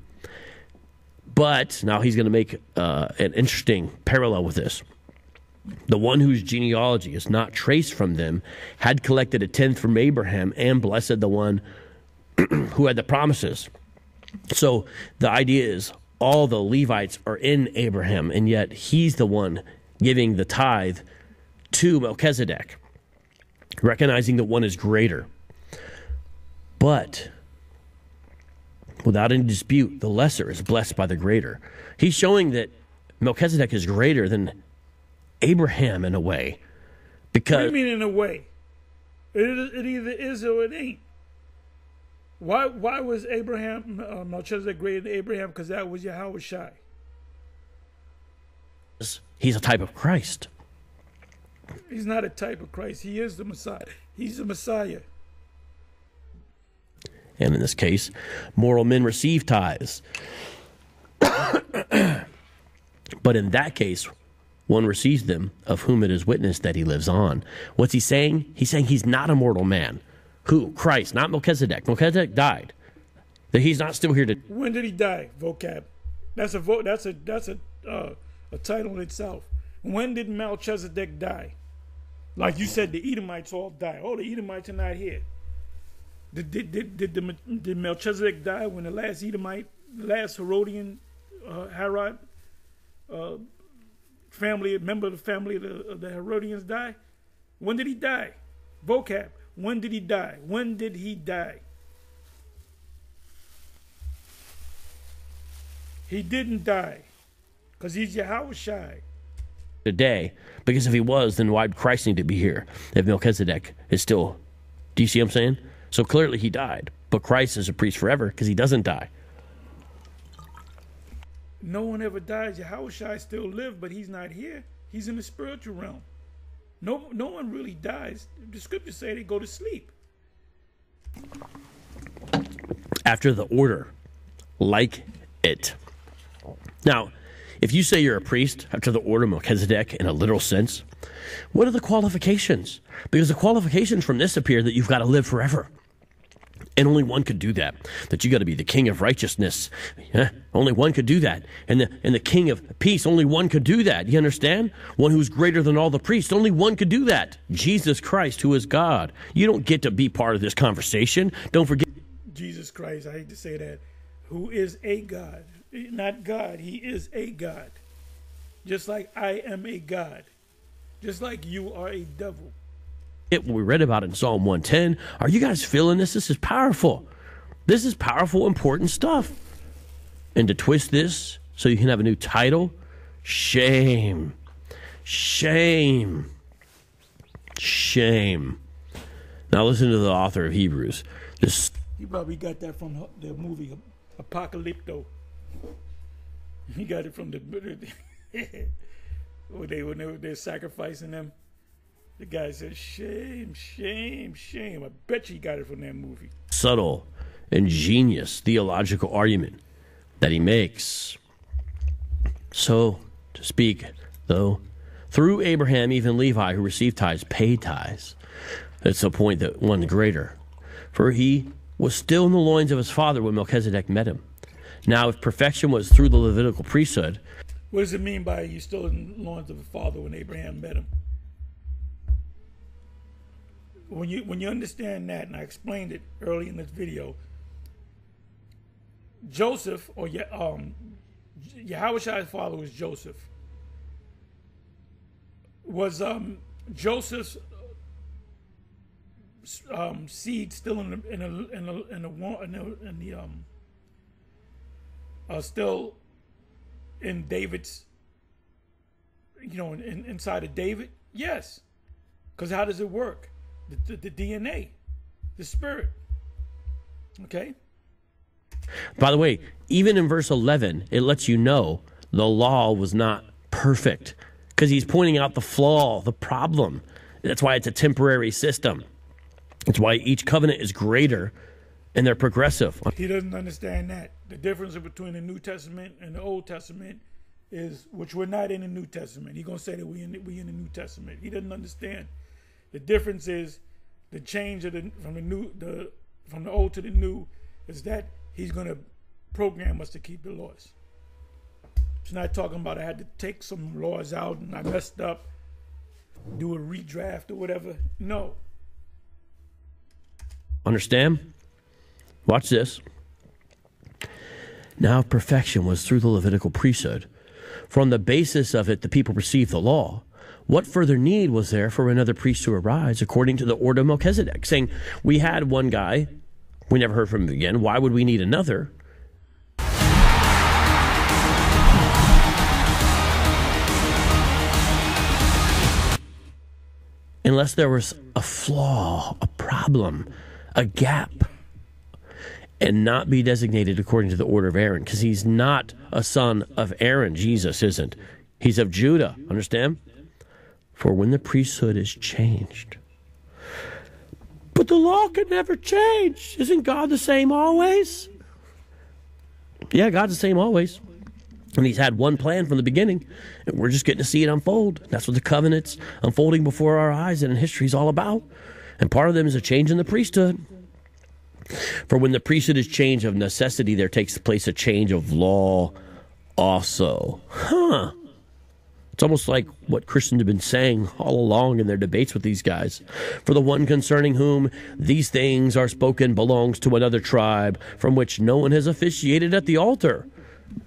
But now he's going to make uh, an interesting parallel with this. The one whose genealogy is not traced from them had collected a tenth from Abraham and blessed the one who had the promises. So the idea is all the Levites are in Abraham, and yet he's the one giving the tithe to Melchizedek, recognizing that one is greater. But without any dispute, the lesser is blessed by the greater. He's showing that Melchizedek is greater than Abraham in a way. What do Because you mean in a way? It, it either is or it ain't. Why why was Abraham uh, Melchizedek greater than Abraham? Because that was Yahweh Shai. he's a type of Christ. He's not a type of Christ. He is the Messiah. He's the Messiah. And in this case, moral men receive tithes. but in that case, one receives them of whom it is witnessed that he lives on. What's he saying? He's saying he's not a mortal man. Who? Christ, not Melchizedek. Melchizedek died. That he's not still here to. When did he die? Vocab. That's a vo- That's a that's a uh, a title in itself. When did Melchizedek die? Like you said, the Edomites all die. Oh, the Edomites are not here. Did did did, did, the, did Melchizedek die when the last Edomite, the last Herodian, uh, Herod, uh, family member of the family of the, of the Herodians die? When did he die? Vocab. When did he die? When did he die? He didn't die because he's Yahweh Shai. today. Because if he was, then why would Christ need to be here if Melchizedek is still. Do you see what I'm saying? So clearly he died. But Christ is a priest forever because he doesn't die. No one ever dies. Yahweh Shai still live, but he's not here. He's in the spiritual realm. No, no one really dies. The scriptures say they go to sleep. after the order, like it. Now, if you say you're a priest after the order of Melchizedek in a literal sense, what are the qualifications? Because the qualifications from this appear that you've got to live forever. And only one could do that. That you got to be the king of righteousness. Yeah, only one could do that. And the and the king of peace, only one could do that. You understand? One who's greater than all the priests, only one could do that. Jesus Christ, who is God. You don't get to be part of this conversation. Don't forget Jesus Christ, I hate to say that, who is a God. Not God, he is a God. Just like I am a God. Just like you are a devil. It we read about in Psalm 110. Are you guys feeling this? This is powerful. This is powerful, important stuff. And to twist this so you can have a new title, shame. Shame. Shame. Now listen to the author of Hebrews. This He probably got that from the movie Apocalypto. He got it from the when they when they were they're sacrificing them. The guy said, "Shame, shame, shame." I bet you he got it from that movie. subtle, ingenious theological argument that he makes. So to speak, though, through Abraham, even Levi, who received tithes, paid tithes. It's a point that one greater. For he was still in the loins of his father when Melchizedek met him. Now, if perfection was through the Levitical priesthood, What does it mean by you still in the loins of the father when Abraham met him? When you when you understand that, and I explained it early in this video, Joseph or um, Yahweh's father was Joseph. Was um, Joseph's um, seed still in the in the in the in the, in the, in the um uh, still in David's, you know, in, inside of David? Yes. Because how does it work? The, the, the DNA, the spirit. Okay? By the way, even in verse 11, it lets you know the law was not perfect because he's pointing out the flaw, the problem. That's why it's a temporary system. It's why each covenant is greater and they're progressive. He doesn't understand that. The difference between the New Testament and the Old Testament is, which we're not in the New Testament. He's gonna say that we in we in the New Testament. He doesn't understand. The difference is the change of the from the new the from the old to the new is that he's gonna program us to keep the laws. It's not talking about I had to take some laws out and I messed up, do a redraft or whatever. No. Understand? Watch this. Now, perfection was through the Levitical priesthood. For on the basis of it, the people received the law. What further need was there for another priest to arise according to the order of Melchizedek? Saying, We had one guy, we never heard from him again. Why would we need another? Unless there was a flaw, a problem, a gap and not be designated according to the order of Aaron, because he's not a son of Aaron. Jesus isn't. He's of Judah. Understand? For when the priesthood is changed. But the law can never change. Isn't God the same always? Yeah, God's the same always. And he's had one plan from the beginning, and we're just getting to see it unfold. That's what the covenant's unfolding before our eyes and in history is all about. And part of them is a change in the priesthood. For when the priesthood is changed of necessity, there takes place a change of law also. Huh. It's almost like what Christians have been saying all along in their debates with these guys. For the one concerning whom these things are spoken belongs to another tribe from which no one has officiated at the altar.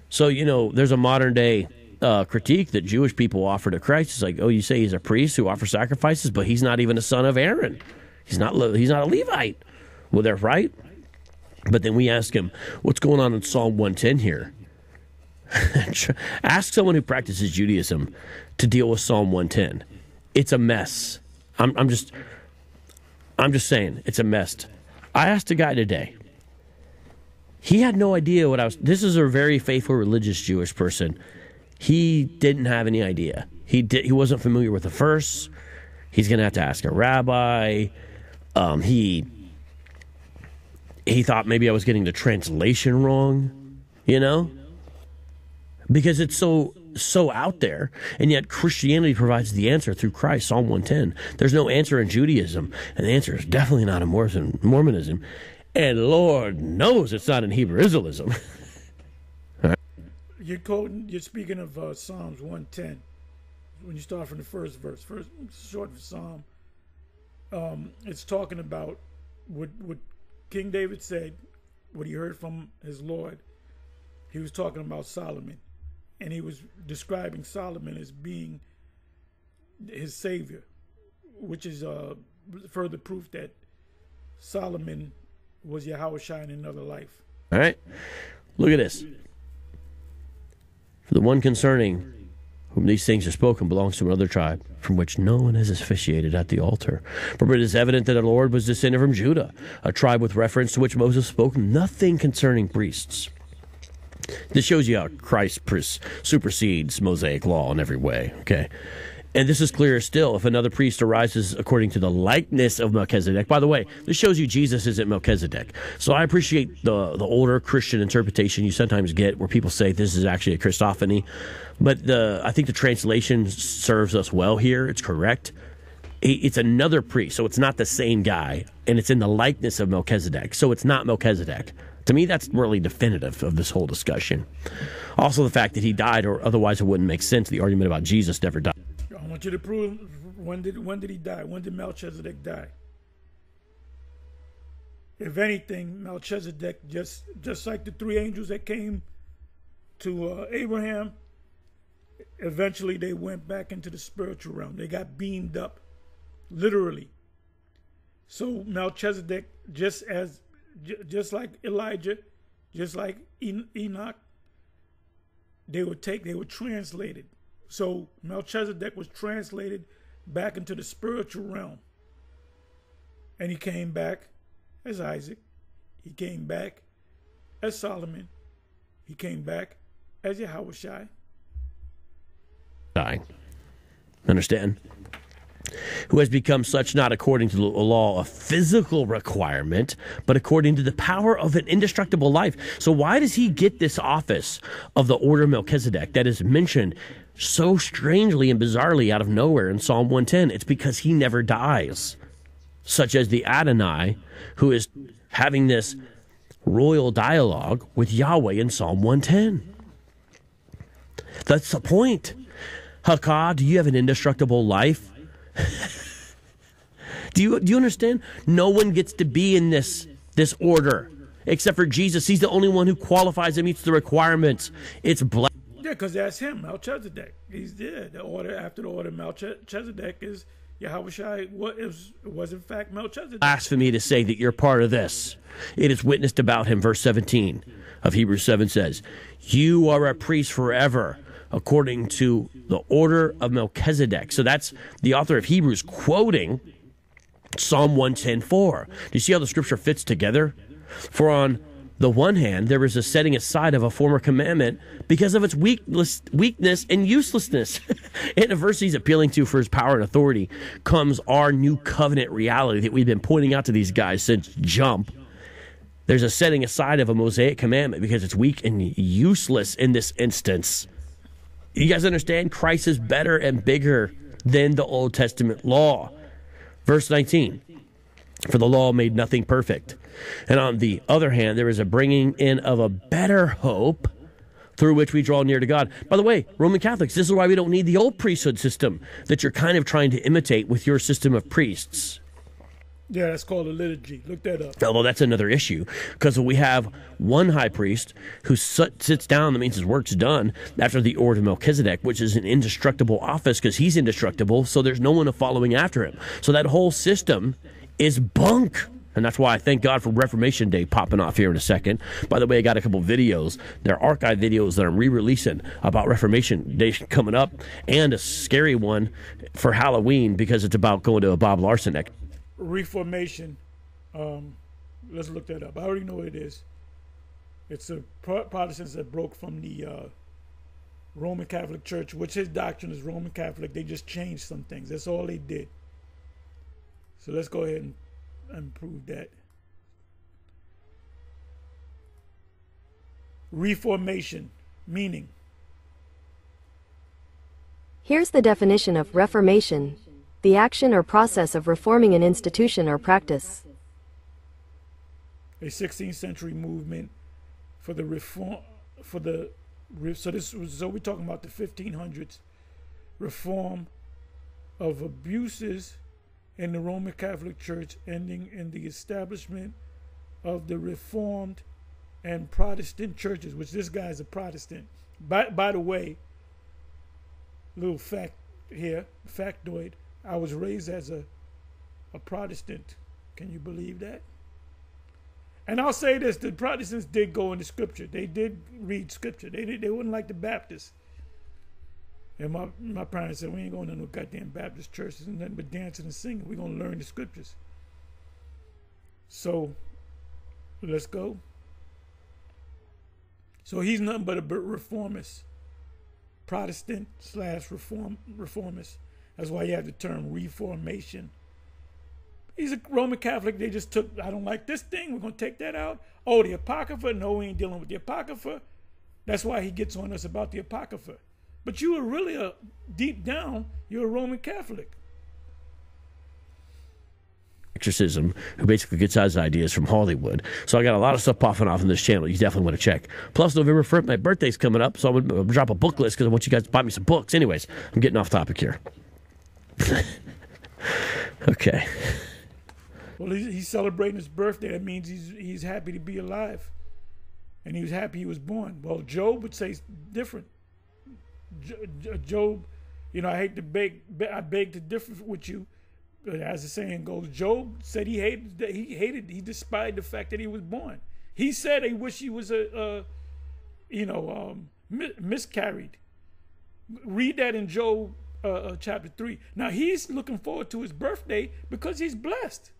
So, you know, there's a modern day uh, critique that Jewish people offer to Christ. It's like, oh, you say he's a priest who offers sacrifices, but he's not even a son of Aaron. He's not, he's not a Levite. Well, they're right. But then we ask him, what's going on in Psalm 110 here? ask someone who practices Judaism to deal with Psalm 110. It's a mess. I'm, I'm just, I'm just saying, it's a mess. I asked a guy today. He had no idea what I was. This is a very faithful religious Jewish person. He didn't have any idea. He did. He wasn't familiar with the verse. He's going to have to ask a rabbi. Um, he he thought maybe I was getting the translation wrong, you know? Because it's so so out there, and yet Christianity provides the answer through Christ, Psalm 110. There's no answer in Judaism, and the answer is definitely not in Mormonism. And Lord knows it's not in Hebrew Israelism. right. You're quoting, you're speaking of uh, Psalms 110 when you start from the first verse, first short psalm. Um, it's talking about what what King David said what he heard from his Lord, he was talking about Solomon. And he was describing Solomon as being his savior, which is uh, further proof that Solomon was Yahweh in another life. All right. Look at this. For the one concerning whom these things are spoken belongs to another tribe, from which no one has officiated at the altar. For it is evident that the Lord was descended from Judah, a tribe with reference to which Moses spoke nothing concerning priests. This shows you how Christ supersedes Mosaic law in every way. Okay. And this is clearer still if another priest arises according to the likeness of Melchizedek. By the way, this shows you Jesus isn't Melchizedek. So I appreciate the, the older Christian interpretation you sometimes get where people say this is actually a Christophany. But the I think the translation serves us well here. It's correct. It's another priest, so it's not the same guy, and it's in the likeness of Melchizedek. So it's not Melchizedek. To me, that's really definitive of this whole discussion. Also, the fact that he died, or otherwise it wouldn't make sense. The argument about Jesus never died. I want you to prove when did when did he die? When did Melchizedek die? If anything, Melchizedek just just like the three angels that came to uh, Abraham, eventually they went back into the spiritual realm. They got beamed up, literally. So Melchizedek, just as just like Elijah, just like Enoch, they would take they were translated so Melchizedek was translated back into the spiritual realm. And he came back as Isaac. He came back as Solomon. He came back as Yahawashi. Die. Understand? Who has become such not according to the law of physical requirement, but according to the power of an indestructible life. So, why does he get this office of the order of Melchizedek that is mentioned so strangely and bizarrely out of nowhere in Psalm 110? It's because he never dies, such as the Adonai, who is having this royal dialogue with Yahweh in Psalm 110. That's the point. Hakah, do you have an indestructible life? do you do you understand? No one gets to be in this this order except for Jesus. He's the only one who qualifies and meets the requirements. It's bla- Yeah, because that's him, Melchizedek. He's there. The order after the order Melchizedek is Yahawashi. What is was in fact Melchizedek. blasphemy to say that you're part of this. It is witnessed about him. Verse 17 of Hebrews 7 says, You are a priest forever according to the order of Melchizedek. So that's the author of Hebrews quoting Psalm 110:4. Do you see how the scripture fits together? For on the one hand, there is a setting aside of a former commandment because of its weakness, weakness and uselessness. in the verse he's appealing to for his power and authority comes our new covenant reality that we've been pointing out to these guys since jump. There's a setting aside of a Mosaic commandment because it's weak and useless in this instance. You guys understand? Christ is better and bigger than the Old Testament law. Verse 19 For the law made nothing perfect. And on the other hand, there is a bringing in of a better hope through which we draw near to God. By the way, Roman Catholics, this is why we don't need the old priesthood system that you're kind of trying to imitate with your system of priests. Yeah, that's called a liturgy. Look that up. Although that's another issue, because we have one high priest who sits down, that means his work's done after the order of Melchizedek, which is an indestructible office because he's indestructible, so there's no one following after him. So that whole system is bunk. And that's why I thank God for Reformation Day popping off here in a second. By the way, I got a couple videos. They're archive videos that I'm re releasing about Reformation Day coming up, and a scary one for Halloween because it's about going to a Bob Larson Reformation. Um, let's look that up. I already know what it is. It's the Protestants that broke from the uh, Roman Catholic Church, which his doctrine is Roman Catholic. They just changed some things. That's all they did. So let's go ahead and, and prove that. Reformation, meaning. Here's the definition of reformation the action or process of reforming an institution or practice. A 16th century movement for the reform for the so this so we're talking about the 1500s reform of abuses in the Roman Catholic Church ending in the establishment of the reformed and Protestant churches which this guy is a Protestant by by the way little fact here factoid I was raised as a, a Protestant. Can you believe that? And I'll say this: the Protestants did go into Scripture. They did read Scripture. They did, they wouldn't like the Baptists. And my my parents said, "We ain't going to no goddamn Baptist churches and nothing but dancing and singing. We're gonna learn the Scriptures." So, let's go. So he's nothing but a reformist, Protestant slash reform reformist. That's why you have the term reformation. He's a Roman Catholic. They just took, I don't like this thing. We're going to take that out. Oh, the Apocrypha. No, we ain't dealing with the Apocrypha. That's why he gets on us about the Apocrypha. But you are really a, deep down, you're a Roman Catholic. Exorcism, who basically gets his ideas from Hollywood. So I got a lot of stuff popping off on this channel. You definitely want to check. Plus, November 1st, my birthday's coming up, so I'm going to drop a book list because I want you guys to buy me some books. Anyways, I'm getting off topic here. okay. Well, he's, he's, celebrating his birthday. That means he's he's happy to be alive, and he was happy he was born. Well, Job would say different. Job, you know, I hate to beg, I beg to differ with you, but as the saying goes, Job said he hated that he hated he despised the fact that he was born. He said he wished he was a, a you know, um, miscarried. Read that in Job uh, chapter 3. Now he's looking forward to his birthday because he's blessed.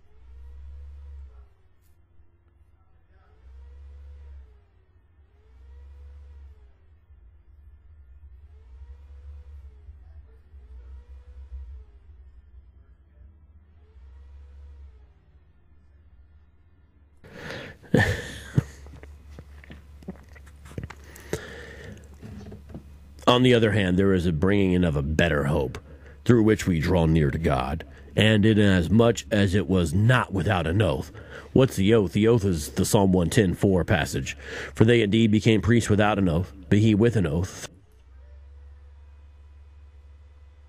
On the other hand, there is a bringing in of a better hope, through which we draw near to God, and inasmuch as much as it was not without an oath. What's the oath? The oath is the Psalm 110 4 passage. For they indeed became priests without an oath, but he with an oath.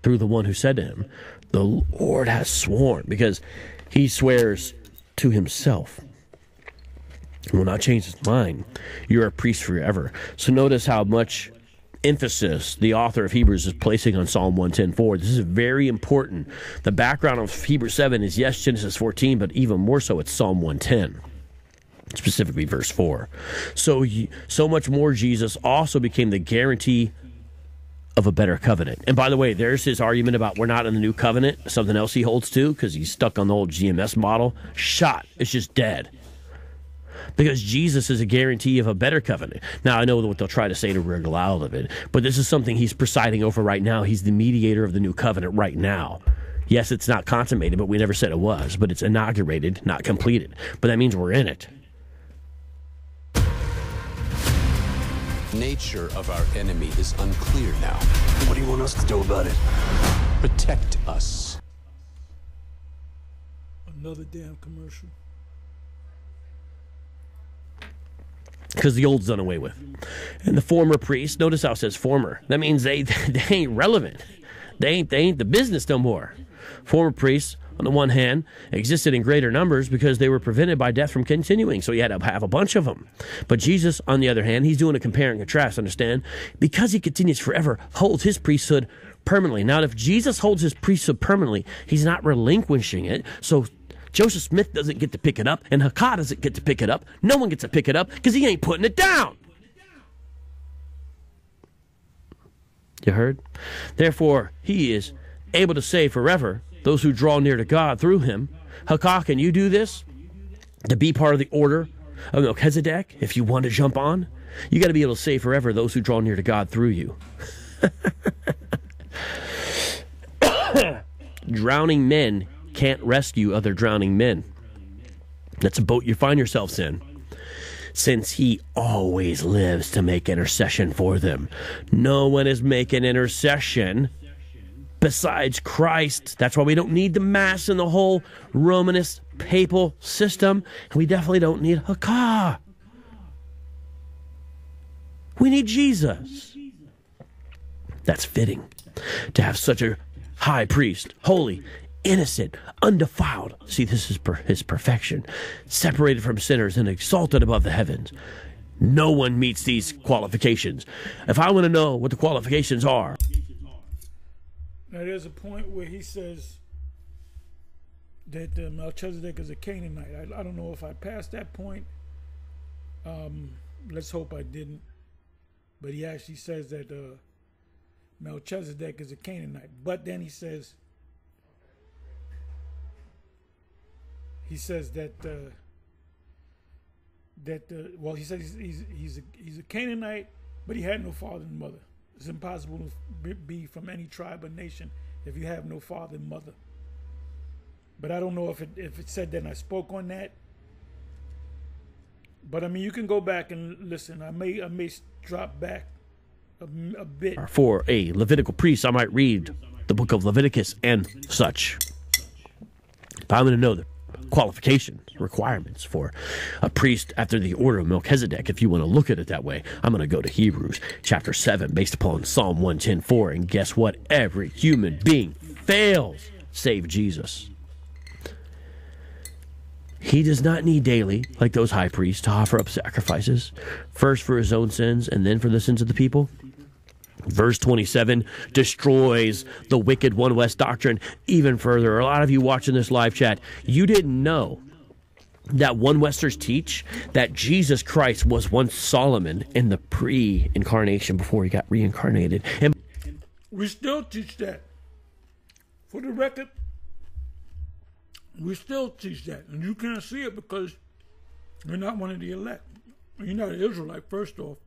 Through the one who said to him, The Lord has sworn, because he swears to himself will not change his mind. You're a priest forever. So notice how much emphasis the author of Hebrews is placing on Psalm 110.4. This is very important. The background of Hebrews 7 is, yes, Genesis 14, but even more so, it's Psalm 110 specifically verse 4 so so much more jesus also became the guarantee of a better covenant. And by the way there's his argument about we're not in the new covenant. Something else he holds to because he's stuck on the old gms model. Shot. It's just dead because Jesus is a guarantee of a better covenant. Now, I know what they'll try to say to wriggle out of it, but this is something he's presiding over right now. He's the mediator of the new covenant right now. Yes, it's not consummated, but we never said it was, but it's inaugurated, not completed. But that means we're in it. Nature of our enemy is unclear now. What do you want us to do about it? Protect us. Another damn commercial. Because the old's done away with. And the former priests, notice how it says former. That means they they ain't relevant. They ain't they ain't the business no more. Former priests, on the one hand, existed in greater numbers because they were prevented by death from continuing. So you had to have a bunch of them. But Jesus, on the other hand, he's doing a compare and contrast. Understand? Because he continues forever, holds his priesthood permanently. Now, if Jesus holds his priesthood permanently, he's not relinquishing it. So Joseph Smith doesn't get to pick it up, and Hakah doesn't get to pick it up. No one gets to pick it up because he ain't putting it down. You heard? Therefore, he is able to save forever those who draw near to God through him. Hakah, can you do this? To be part of the order of Melchizedek, if you want to jump on, you got to be able to save forever those who draw near to God through you. Drowning men can't rescue other drowning men. That's a boat you find yourselves in. Since he always lives to make intercession for them. No one is making intercession besides Christ. That's why we don't need the Mass and the whole Romanist papal system. And we definitely don't need Hakah. We need Jesus. That's fitting to have such a high priest, holy, innocent, undefiled. See, this is per- his perfection, separated from sinners and exalted above the heavens. No one meets these qualifications. If I want to know what the qualifications are. Now, there's a point where he says that uh, Melchizedek is a Canaanite. I, I, don't know if I passed that point. Um, let's hope I didn't. But he actually says that uh, Melchizedek is a Canaanite. But then he says he says that uh, that uh, well, he says he's he's a, he's a Canaanite, but he had no father and mother. It's impossible to be from any tribe or nation if you have no father and mother. But I don't know if it if it said that. I spoke on that. But I mean, you can go back and listen. I may I may drop back a, a bit. For a Levitical priest, I might read the book of Leviticus and such. But I'm going to know that qualifications, requirements for a priest after the order of Melchizedek. If you want to look at it that way, I'm going to go to Hebrews chapter 7 based upon Psalm 110:4 and guess what? Every human being fails save Jesus. He does not need daily, like those high priests, to offer up sacrifices, first for his own sins and then for the sins of the people. Verse 27 destroys the wicked One West doctrine even further. A lot of you watching this live chat, you didn't know that One Westers teach that Jesus Christ was once Solomon in the pre incarnation before he got reincarnated. And we still teach that. For the record, we still teach that. And you can't see it because you're not one of the elect. You're not an Israelite, first off.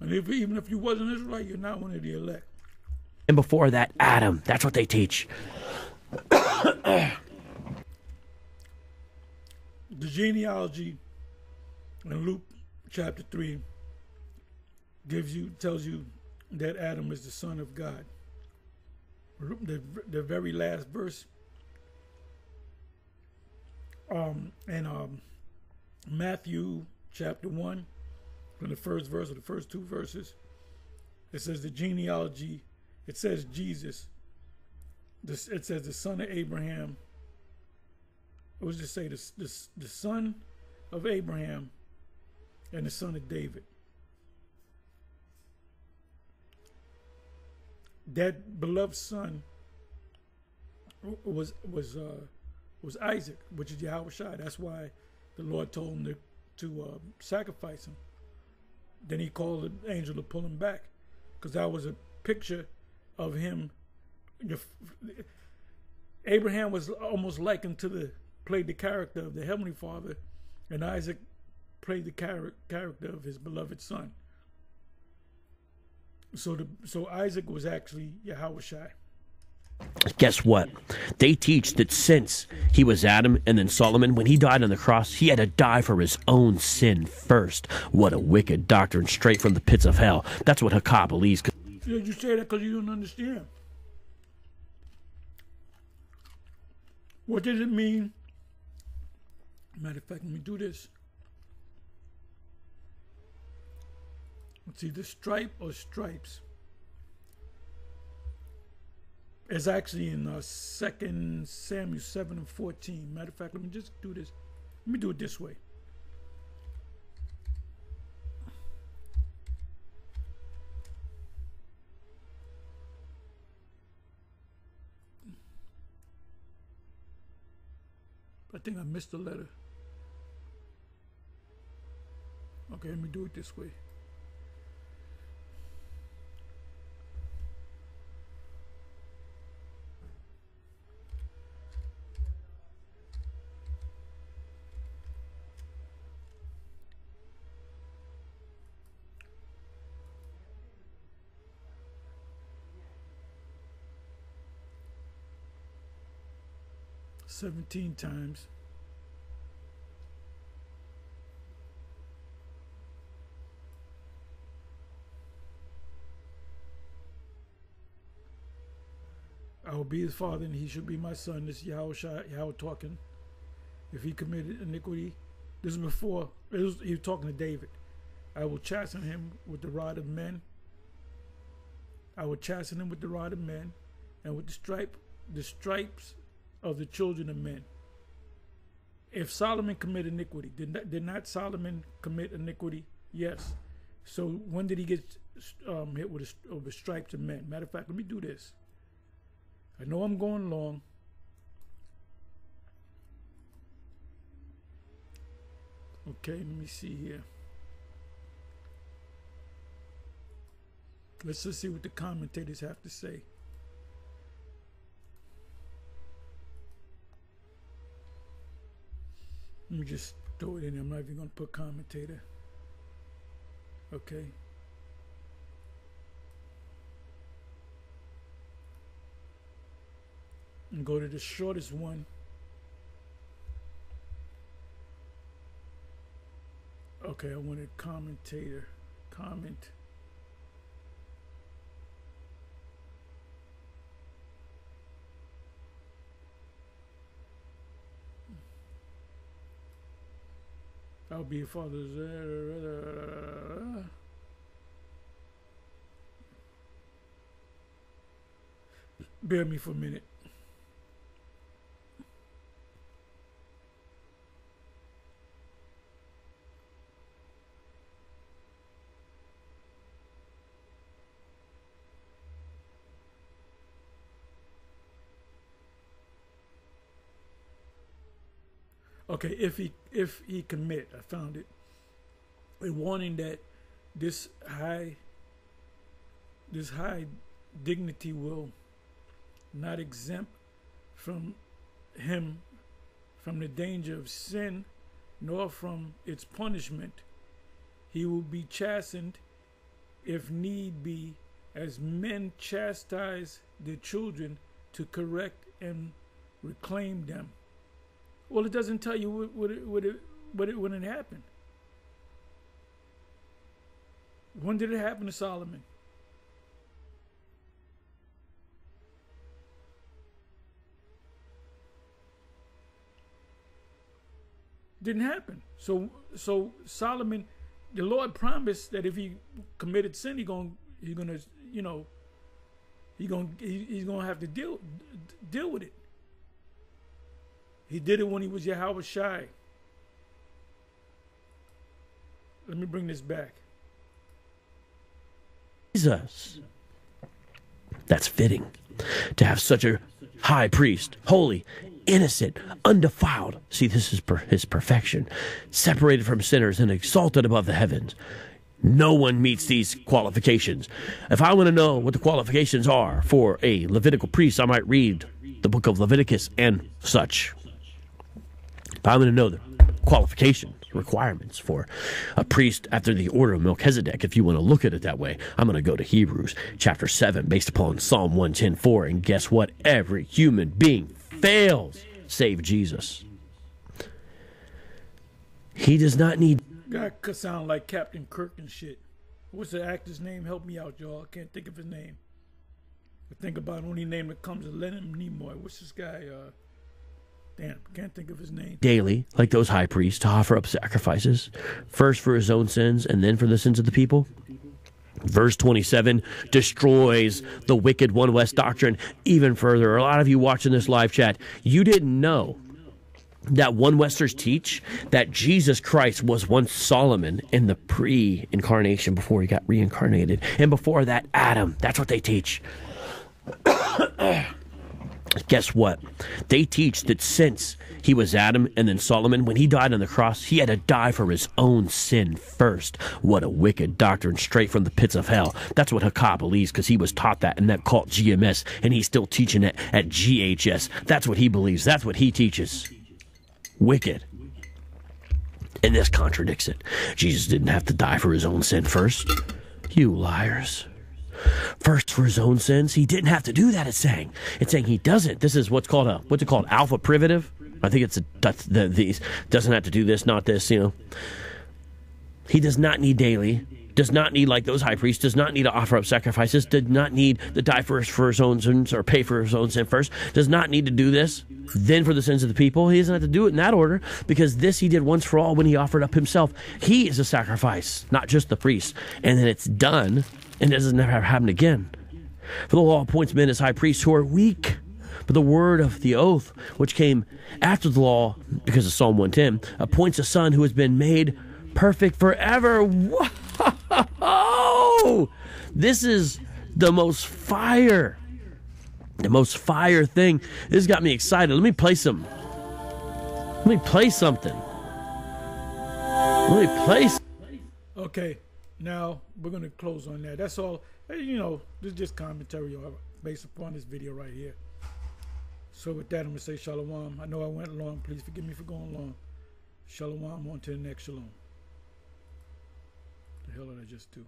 And if, even if you wasn't Israelite, you're not one of the elect. And before that, Adam. That's what they teach. the genealogy in Luke chapter 3 gives you tells you that Adam is the son of God. The, the very last verse um, in um, Matthew chapter 1, from the first verse or the first two verses, it says the genealogy, it says Jesus, this, it says the son of Abraham. It was just say the, the, the son of Abraham and the son of David. That beloved son was was uh, was Isaac, which is Yahawashi. That's why the Lord told him to to uh, sacrifice him. Then he called the angel to pull him back, because that was a picture of him. Abraham was almost likened to the played the character of the heavenly Father, and Isaac played the char- character of his beloved son. So the so Isaac was actually Yahawashi. Guess what? They teach that since he was Adam and then Solomon, when he died on the cross, he had to die for his own sin first. What a wicked doctrine, straight from the pits of hell. That's what Hakah believes. You say that because you don't understand. What does it mean? Matter of fact, let me do this. It's either stripe or stripes. It's actually in uh, Second Samuel seven and fourteen. Matter of fact, let me just do this. Let me do it this way. I think I missed a letter. Okay, let me do it this way. Seventeen times. I will be his father, and he should be my son. This is Yahweh, Yahweh talking. If he committed iniquity, this is before it was, he was talking to David. I will chasten him with the rod of men. I will chasten him with the rod of men, and with the stripe, the stripes of the children of men. If Solomon committed iniquity, did not, did not Solomon commit iniquity? Yes. So when did he get um, hit with the, with the stripes of men? Matter of fact, let me do this. I know I'm going long. Okay, let me see here. Let's just see what the commentators have to say. Let me just throw it in. I'm not even going to put commentator. Okay. and go to the shortest one. Okay, I wanted commentator. Comment. I'll be a father's. Bear me for a minute. Okay, if he if he commit, I found it. A warning that this high this high dignity will not exempt from him from the danger of sin nor from its punishment. He will be chastened if need be, as men chastise their children to correct and reclaim them. Well, it doesn't tell you what, it, what, it, what it, when it happened. When did it happen to Solomon? Didn't happen. So so Solomon, the Lord promised that if he committed sin, he gonna he gonna you know he gonna he, he's gonna have to deal deal with it. He did it when he was Yahawashi. Let me bring this back. Jesus. That's fitting to have such a high priest, holy, innocent, undefiled. See, this is per- his perfection, separated from sinners and exalted above the heavens. No one meets these qualifications. If I want to know what the qualifications are for a Levitical priest, I might read the book of Leviticus and such. If I want to know the qualifications, requirements for a priest after the order of Melchizedek, if you want to look at it that way, I'm going to go to Hebrews chapter 7 based upon Psalm 110.4. And guess what? Every human being fails save Jesus. He does not need Guy could sound like Captain Kirk and shit. What's the actor's name? Help me out, y'all. I can't think of his name. I think about only name that comes is Leonard Nimoy. What's this guy? Uh, damn, can't think of his name. daily, like those high priests, to offer up sacrifices, first for his own sins and then for the sins of the people. Verse 27 destroys the wicked One West doctrine even further. A lot of you watching this live chat, you didn't know that One Westers teach that Jesus Christ was once Solomon in the pre incarnation before he got reincarnated. And before that, Adam. That's what they teach. Guess what? They teach that since he was Adam and then Solomon, when he died on the cross, he had to die for his own sin first. What a wicked doctrine straight from the pits of hell. That's what Hakah believes because he was taught that in that cult GMS and he's still teaching it at GHS. That's what he believes. That's what he teaches. Wicked. And this contradicts it. Jesus didn't have to die for his own sin first. You liars first for his own sins. He didn't have to do that. It's saying it's saying he doesn't. This is what's called a what's it called alpha privative. I think it's a that's the these doesn't have to do this, not this. You know, he does not need daily. Does not need like those high priests. Does not need to offer up sacrifices. Did not need to die first for his own sins or pay for his own sin first. Does not need to do this. Then for the sins of the people, he doesn't have to do it in that order because this he did once for all when he offered up himself. He is a sacrifice, not just the priest. And then it's done and it doesn't ever happen again. For the law appoints men as high priests who are weak. But the word of the oath, which came after the law, because of Psalm 110, appoints a son who has been made perfect forever. Whoa! This is the most fire, the most fire thing. This got me excited. Let me play some. Let me play something. Let me play. Okay, now we're gonna close on that. That's all. Eh, you know, this is just commentary uh, based upon this video right here. So with that, I'm gonna say shalom. I know I went long. Please forgive me for going long. Shalom. On to the next shalom. The hell did I just do?